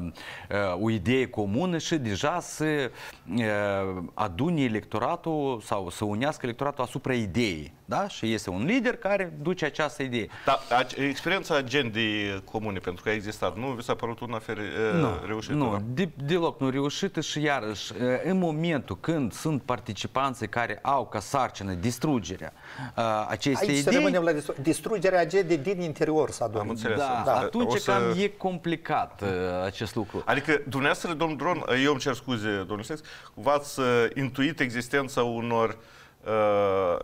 uh, o idee comună și deja să uh, adune electoratul sau să unească electoratul asupra ideii. Da? Și este un lider care duce această idee. Dar ac- experiența agendei comune, pentru că a existat, nu vi s-a părut una feri, reușită? Nu, da? de, deloc nu reușită și iarăși, în momentul când sunt participanții care au ca sarcină distrugerea uh, acestei Aici să idei, rămânem la distru- distrugerea agendei din interior s-a dorit. Am înțeles. da, Da, atunci o să- cam e complicat uh, acest lucru. Adică dumneavoastră, domnul Dron, eu îmi cer scuze, domnul Sex, v-ați uh, intuit existența unor, uh,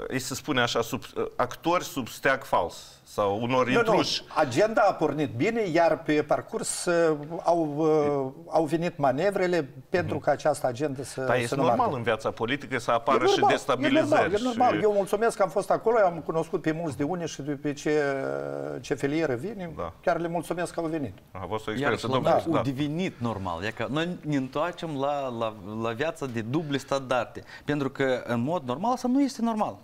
îi se spune așa, sub, uh, actori sub steag fals sau unor Nu, nu, intruși. agenda a pornit bine, iar pe parcurs uh, au, uh, au venit manevrele pentru ca această agendă să, Dar să este nu normal meargă. în viața politică să E apară și normal, destabilizări. E normal, e normal. și- Eu mulțumesc că am fost acolo, am cunoscut pe mulți de unii și de pe ce, ce felieră vin. Da. Chiar le mulțumesc că au venit. A fost o Iar experiență. la Domnul, noi da. a devenit normal. E că noi ne întoarcem la, la, la viața de duble standarde. Pentru că, în mod normal, asta nu este normal.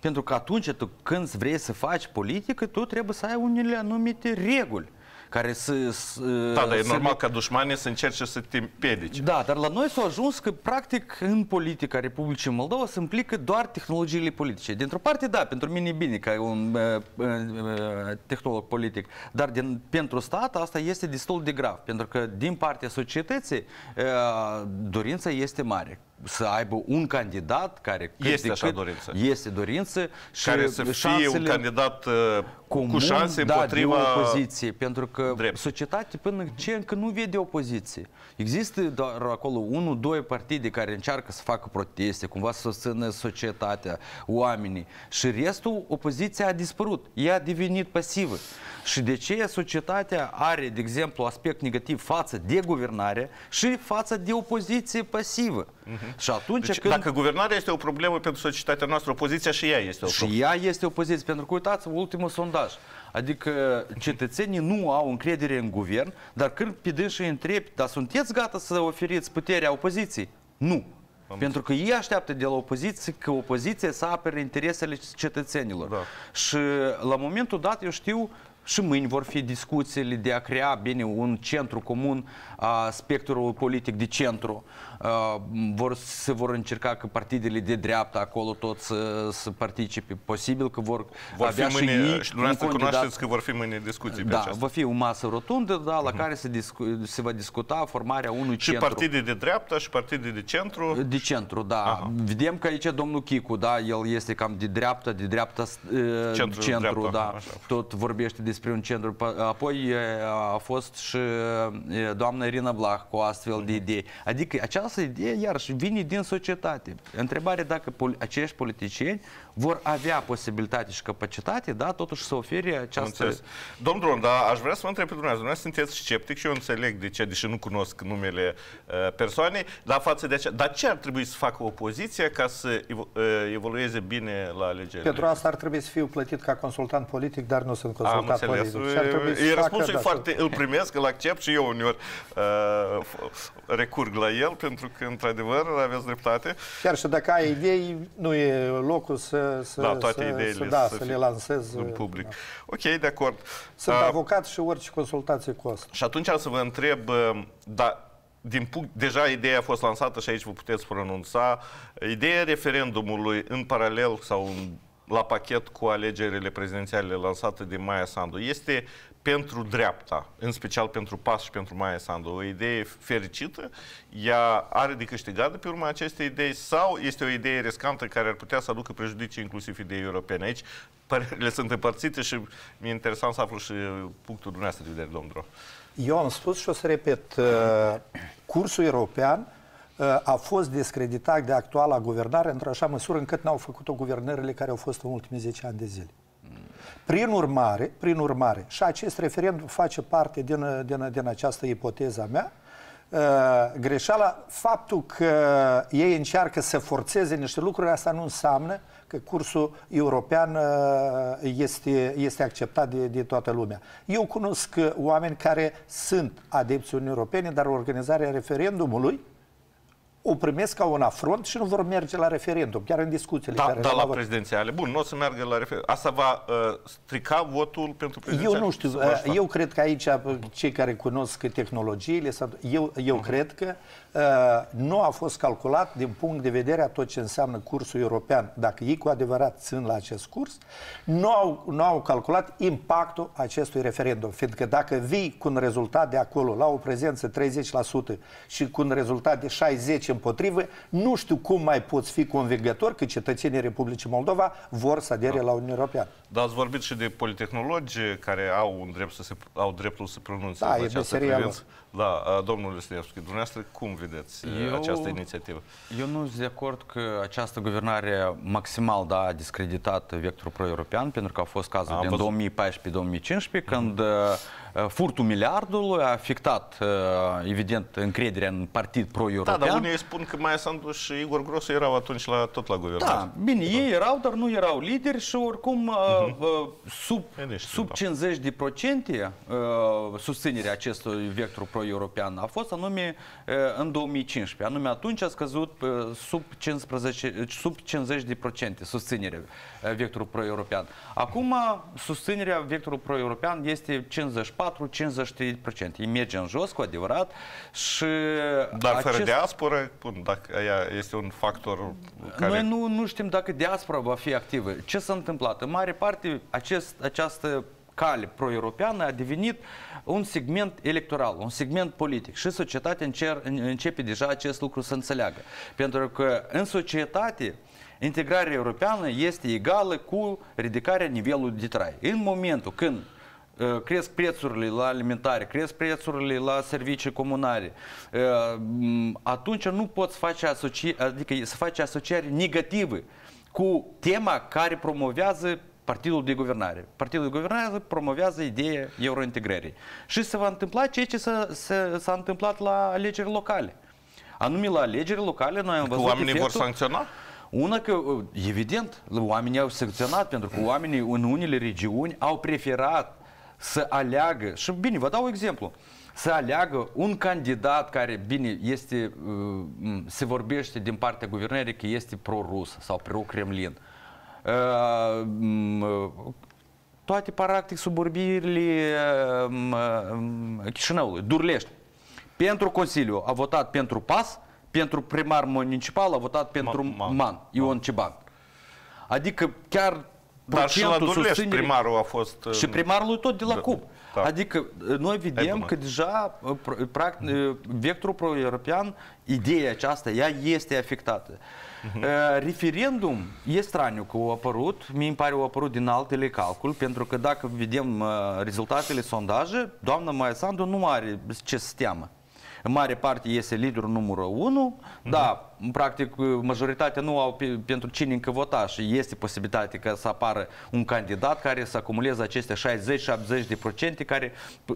Pentru că atunci tu, când vrei să faci politică, tu trebuie să ai unele anumite reguli care să... să Da, dar e să normal le- ca dușmanii să încerce să te împiedici. Da, dar la noi s-a ajuns că, practic, în politica Republicii Moldova se implică doar tehnologiile politice. Dintr-o parte, da, pentru mine e bine ca un uh, uh, uh, tehnolog politic, dar din, pentru stat asta este destul de grav, pentru că din partea societății uh, dorința este mare. Să aibă un candidat care cât Este de așa cât dorință. Este dorință și care să fie șansele un candidat uh, comun, cu șanse da, împotriva... de opoziție, pentru că drept. societatea până ce încă nu vede opoziție. Există doar acolo unul, doi partide care încearcă să facă proteste, cumva să susțină societatea, oamenii și restul, opoziția a dispărut. Ea a devenit pasivă. Și de ce societatea are, de exemplu, aspect negativ față de guvernare și față de opoziție pasivă. Și atunci Deci, când... Dacă guvernarea este o problemă pentru societatea noastră, opoziția și ea este o problemă. Și ea este opoziție, pentru că uitați-vă ultimul sondaj. Adică cetățenii nu au încredere în guvern, dar când pe dânsă îi întrebi, dar sunteți gata să oferiți puterea opoziției? Nu. Pentru că ei așteaptă de la opoziție că opoziția să apere interesele cetățenilor. Da. Și la momentul dat eu știu și mâini vor fi discuțiile de a crea bine un centru comun a spectrului politic de centru. Uh, vor, se vor încerca că partidele de dreapta acolo tot să, să participe. Posibil că vor, Vor avea fi mâine, și ei și dumneavoastră un candidat. cunoașteți că vor fi mâine discuții pe Da, aceasta. va fi o masă rotundă, da, la care se, discu- se va discuta formarea unui Și centru. partide de dreapta și partide de centru. De centru, da. Aha. Vedem că aici domnul Chicu, da, el este cam de dreapta, de dreapta uh, Centru, centru dreapta, da. așa. Tot vorbește despre un centru. Pa- Apoi e, a fost și e, doamna Irina Blah cu astfel Mhm. de idei. Adică această idee, iarăși, vine din societate. Întrebarea dacă pol- acești politicieni vor avea posibilitate și capacitate, da, totuși să ofere Am această... înțeles. Domnul Dron, dar aș vrea să vă întreb pe dumneavoastră. Dumneavoastră sunteți sceptic și eu înțeleg de ce, deși nu cunosc numele uh, persoanei, dar față de aceea. Dar ce ar trebui să facă opoziția ca să evo- uh, evolueze bine la alegeri? Pentru asta ar trebui să fiu plătit ca consultant politic, dar nu sunt Am consultant înțeles. politic. Și ar trebui să E facă, răspunsul da, e foarte, îl primesc, îl accept și eu uneori uh, f- recurg la el, pentru că, într-adevăr, aveți dreptate. Chiar și dacă ai idei, nu e locul să, să, Da, toate să, ideile să, da, să să fie le lansez. în public. Da. Ok, de acord. Sunt Uh, avocat și orice consultație costă. Și atunci să vă întreb, uh, da, din punct, deja ideea a fost lansată și aici vă puteți pronunța, ideea referendumului în paralel sau în, la pachet cu alegerile prezidențiale lansate de Maia Sandu este pentru dreapta, în special pentru PAS și pentru Maia Sandu, o idee fericită? Ea are de câștigat de pe urma acestei idei sau este o idee riscantă care ar putea să aducă prejudicii inclusiv ideii europene? Aici părerile sunt împărțite și mi-e interesant să aflu și punctul dumneavoastră de vedere, domnul Dro. Eu am spus și o să repet, uh, cursul european uh, a fost descreditat de actuala guvernare într-așa măsură încât n-au făcut-o guvernările care au fost în ultimii 10 ani de zile. Prin urmare, prin urmare, și acest referendum face parte din, din, din această ipoteză a mea, uh, greșeala, faptul că ei încearcă să forțeze niște lucruri, asta nu înseamnă că cursul european uh, este, este acceptat de, de toată lumea. Eu cunosc uh, oameni care sunt adepți Uniunii Europene, dar organizarea referendumului o primesc ca un afront și nu vor merge la referendum, chiar în discuțiile Da, care da le-am la avut. prezidențiale. Bun, nu o să meargă la refer. Asta va uh, strica votul pentru prezidențiale? Eu nu știu, Să vă ajut. eu cred că aici cei care cunosc tehnologiile, sau- eu, eu Mhm. cred că uh, nu a fost calculat din punct de vedere a tot ce înseamnă cursul european. Dacă ei cu adevărat țin la acest curs, nu au, nu au calculat impactul acestui referendum. Fiindcă dacă vii cu un rezultat de acolo la o prezență 30% și cu un rezultat de 60% împotrivă, nu știu cum mai poți fi convingător că cetățenii Republicii Moldova vor să adere Da. la Uniunea Europeană. Dar ați vorbit și de politehnologi care au, un drept să se, au dreptul să pronunțe Da, în e această meseria privință. Da, uh, domnul Lăsnevski, dumneavoastră cum vedeți uh, Eu- această inițiativă? Eu nu sunt de acord că această guvernare maximal da, a discreditat vectorul pro-european, pentru că a fost cazul Am din văzut. 2014-2015, când uh, Furtul miliardului a afectat, evident, încrederea în partid pro-european. Da, dar unii spun că Maia Sandu și Igor Grosu erau atunci la, tot la guvernare. Da, bine, ei erau, dar nu erau lideri și oricum uh-huh. sub, sub 50% susținerea acestui vector pro-european a fost anume în 2015. Anume atunci a scăzut sub, 15, sub 50% susținere vectorului pro-european. Acum susținerea vectorului pro-european este 54 54-50%. Ei merge în jos cu adevărat și... Dar acest... fără diaspora, dacă aia este un factor care... Noi nu, nu știm dacă diaspora va fi activă. Ce s-a întâmplat? În mare parte, acest, această cale pro-europeană a devenit un segment electoral, un segment politic și societatea încer, începe deja acest lucru să înțeleagă. Pentru că în societate integrarea europeană este egală cu ridicarea nivelului de trai. În momentul când cresc prețurile la alimentare, cresc prețurile la servicii comunale, uh, atunci nu poți face asoci... adică să faci asocieri negative cu tema care promovează partidul de guvernare. Partidul de guvernare promovează ideea eurointegrării. Și se va întâmpla ceea ce s-a întâmplat la alegeri locale. Anume la alegeri locale noi am văzut Oamenii efectul, vor sancționa? Una că, evident, oamenii au sancționat pentru că oamenii în unele regiuni au preferat să aleagă, și bine, vă dau un exemplu, să aleagă un candidat care, bine, este, se vorbește din partea guvernării că este pro-rus sau pro-Kremlin. Toate, practic, suburbirile Chișinăului, Durlești, pentru Consiliu a votat pentru PAS, pentru primar municipal a votat pentru Man, Man Ion Ciban. Adică chiar dar și la Durlești primarul a fost... Și primarul tot de la da, CUP. Da. Adică noi vedem că deja practic, vectorul pro-european, ideea aceasta, ea este afectată. Uh-huh. Referendum e straniu că au apărut, mi îmi pare au apărut din altele calcul, pentru că dacă vedem rezultatele sondaje, doamna Maia Sandu nu are ce să teamă în mare parte este liderul numărul 1, uh-huh. da, practic majoritatea nu au pe, pentru cine încă vota și este posibilitatea ca să apară un candidat care să acumuleze aceste 60-70 de procente care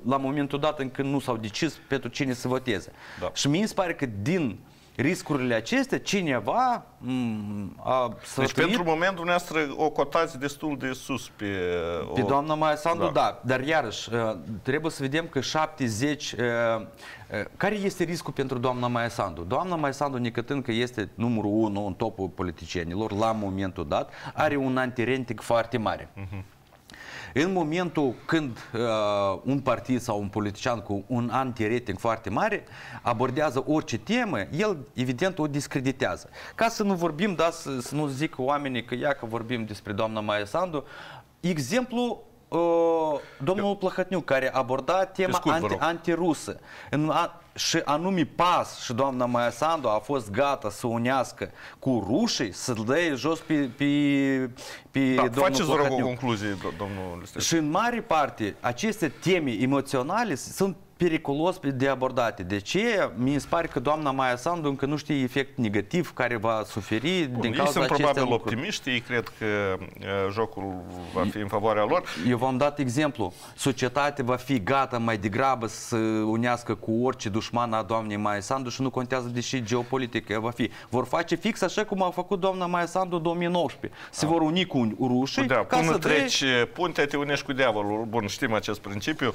la momentul dat încă nu s-au decis pentru cine să voteze. Da. Și mi se pare că din riscurile acestea, cineva mm, a sfătuit... Deci pentru momentul dumneavoastră o cotați destul de sus pe... Pe o... doamna Maia Sandu, da. da. Dar iarăși, uh, trebuie să vedem că 70... Uh, uh, care este riscul pentru doamna Maia Sandu? Doamna Maia Sandu, necătând că este numărul 1 în topul politicienilor la momentul dat, are un antirentic foarte mare. Uh-huh. În momentul când uh, un partid sau un politician cu un anti-rating foarte mare abordează orice temă, el evident o discreditează. Ca să nu vorbim, da, să, să nu zic oamenii că ia că vorbim despre doamna Maia Sandu, exemplu uh, domnul Plăhătniuc, care aborda tema anti, antirusă. În, a, și anume PAS și doamna Maia Sandu a fost gata să unească cu rușii, să-l dă jos pe, pe, pe da, domnul Faceți, vă rog, o concluzie, domnul Și în mare parte, aceste teme emoționale sunt periculos de abordate. De ce? Mi se pare că doamna Maia Sandu încă nu știe efect negativ care va suferi Bun, din cauza sunt probabil lucruri. optimiști, ei cred că uh, jocul va fi în favoarea lor. Eu v-am dat exemplu. Societatea va fi gata mai degrabă să unească cu orice dușman a doamnei Maia Sandu și nu contează deși geopolitică va fi. Vor face fix așa cum a făcut doamna Maia Sandu în 2019. Se da. vor uni cu rușii da, ca până să treci dai... puntea, te unești cu diavolul. Bun, știm acest principiu.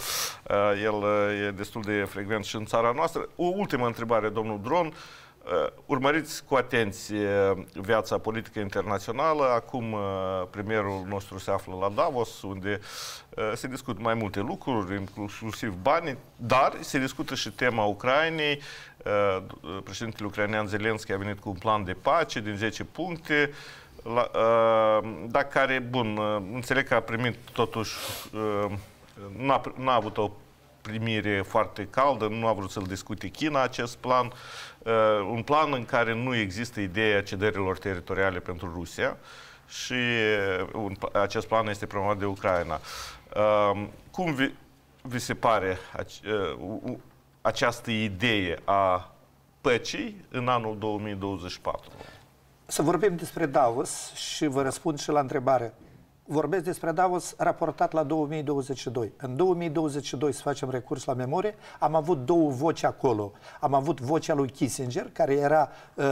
Uh, el uh, e destul de frecvent și în țara noastră. O ultimă întrebare, domnul Dron. Uh, urmăriți cu atenție viața politică internațională. Acum uh, premierul nostru se află la Davos, unde uh, se discută mai multe lucruri, inclusiv bani, dar se discută și tema Ucrainei. Președintele ucrainean Zelenski a venit cu un plan de pace din 10 puncte, la, da, care, bun, înțeleg că a primit totuși, n-a, n-a avut o primire foarte caldă, nu a vrut să-l discute China acest plan, uh, un plan în care nu există ideea cederilor teritoriale pentru Rusia și uh, un, acest plan este promovat de Ucraina. Uh, cum vi, vi se pare uh, această idee a păcii în anul 2024? Să vorbim despre Davos și vă răspund și la întrebare vorbesc despre Davos raportat la 2022. În 2022 să facem recurs la memorie, am avut două voci acolo. Am avut vocea lui Kissinger, care era, uh,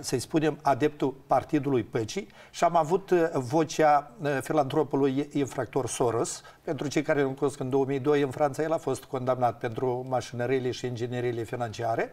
să-i spunem, adeptul Partidului Păcii și am avut uh, vocea uh, filantropului infractor Soros. Pentru cei care nu cunosc, în 2002 în Franța el a fost condamnat pentru mașinările și ingineriile financiare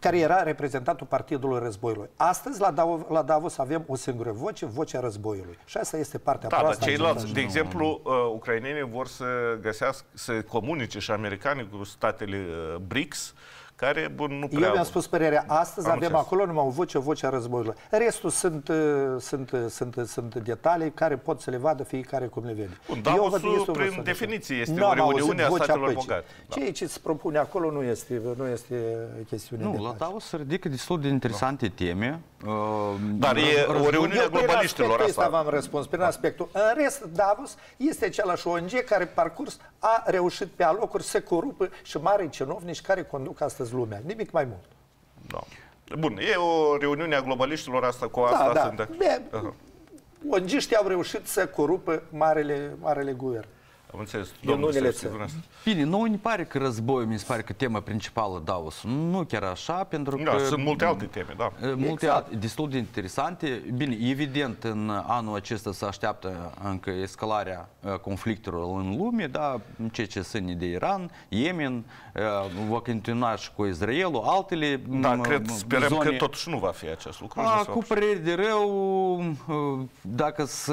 care era reprezentantul Partidului Războiului. Astăzi, la Davos, la Davos avem o singură voce, vocea războiului. Și asta este partea da, proastă. Da, ceilalți, de exemplu, uh, ucrainenii vor să găsească, să comunice și americanii cu statele uh, BRICS care, bun, nu Eu prea... mi-am spus părerea. Astăzi Am avem înțeles. acolo numai o voce, o voce a războiului. Restul sunt, uh, sunt, uh, sunt, uh, sunt detalii care pot să le vadă fiecare cum le vede. Bun, Eu Davosul, văd este o prin vărsă de definiție, este Nu o am auzit reuniune a vocea statelor păcii. bogate. Da. Ceea ce se propune acolo nu este, nu este chestiune de Nu, la pace. Davos se ridică destul de interesante teme. Uh, Dar e război- o reuniune a Eu prin globaliștilor aspectul ăsta asta. v-am răspuns, prin aspectul. În rest, Davos este același ONG care parcurs a reușit pe alocuri să corupă și mari cinovnici care conduc astăzi lumea. Nimic mai mult. Da. Bun, e o reuniune a globaliștilor asta cu asta. Da, da. sunt de- Bine, Aha. ONG-știi au reușit să corupă marele, marele guvern. Am înțeles. Din domnul unele Sefcovic, țări. dumneavoastră. Bine, nouă ne pare că războiul mi se pare că tema principală Davos. Nu chiar așa, pentru Da, că... sunt multe alte teme, da. Uh, Multe Exact. alte, destul de interesante. Bine, evident, în anul acesta se așteaptă încă escalarea uh, conflictelor în lume, da, în ceea ce ține de Iran, Yemen, uh, va continua și cu Israelul, altele Da, m- cred, m- sperăm zone. că totuși nu va fi acest lucru. nu A, se va cu păreri de rău, uh, dacă să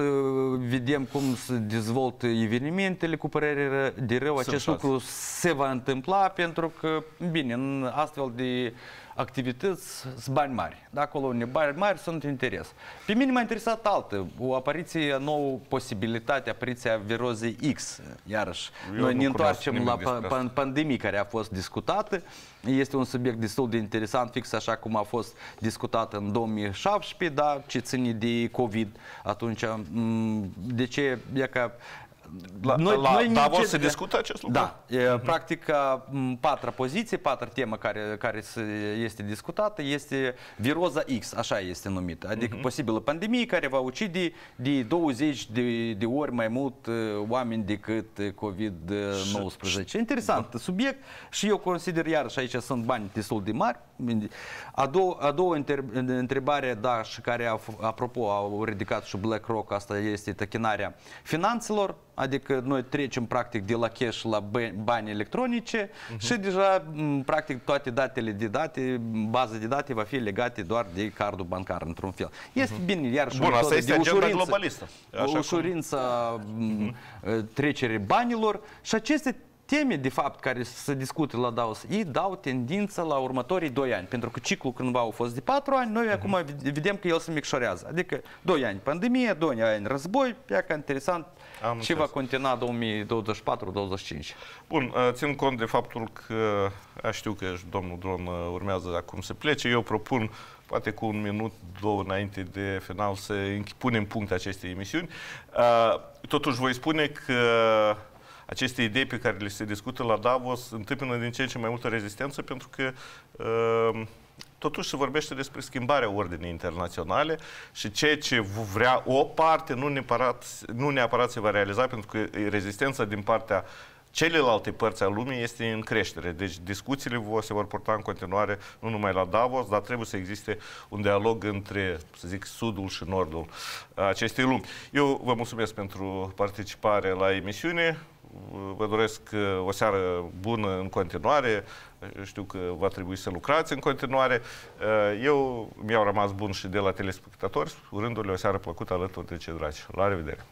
vedem cum se dezvoltă evenimentele, cu părere ră- de rău, Sunt acest șanse. lucru se va întâmpla pentru că, bine, în astfel de activități sunt bani mari. De acolo unde bani mari sunt interes. Pe mine m-a interesat altă, o apariție nouă posibilitate, apariția virozei X, iarăși. Eu Noi nu ne cunosc întoarcem nimic la despre pa- asta. pan- pandemie care a fost discutată. Este un subiect destul de interesant, fix așa cum a fost discutat în 2017, da, ce ține de COVID. Atunci, m, de ce e ca La, la ne Davos încerc- se discută acest lucru? Da, e, practic a, m, patra poziție, patra temă care, care se, este discutată este viroza X, așa este numită. Adică posibilă pandemie care va ucide de 20 de, de ori mai mult uh, oameni decât uh, COVID-19. Interesant subiect și eu consider iarăși aici sunt bani destul de mari. A doua, a doua inter- întrebare, da, și care, a, f- apropo, au ridicat și BlackRock, asta este tăchinarea finanțelor, adică noi trecem practic de la cash la bani, bani electronice și deja m, practic toate datele de date, baza de date va fi legate doar de cardul bancar într-un fel. Este bine, iar și o Bun, asta metodă este de agenda ușurință. globalistă. Așa o cum- ușurință m, trecerii banilor și aceste teme, de fapt, care se discută la Davos, ei dau tendință la următorii 2 ani. Pentru că ciclul cândva a fost de 4 ani, noi acum vedem că el se micșorează. Adică 2 ani pandemie, 2 ani război, e ca interesant Am și va înțeles. continua 2024-2025. Bun, uh, țin cont de faptul că a, știu că și domnul Dron uh, urmează acum să plece. Eu propun, poate cu un minut, două înainte de final, să închi- punem punct acestei emisiuni. Uh, Totuși voi spune că aceste idei pe care le se discută la Davos întâmpină din ce în ce mai multă rezistență pentru că uh, totuși se vorbește despre schimbarea ordinii internaționale și ceea ce vrea o parte nu neapărat, nu neapărat se va realiza pentru că rezistența din partea celelalte părți ale lumii este în creștere. Deci discuțiile vo- se vor purta în continuare nu numai la Davos, dar trebuie să existe un dialog între, să zic, sudul și nordul acestei lumi. Eu vă mulțumesc pentru participare la emisiune. Vă doresc uh, o seară bună în continuare. Știu că va trebui să lucrați în continuare. Uh, Eu mi-au rămas bun și de la telespectatori, urându-le o seară plăcută alături de cei dragi. La revedere!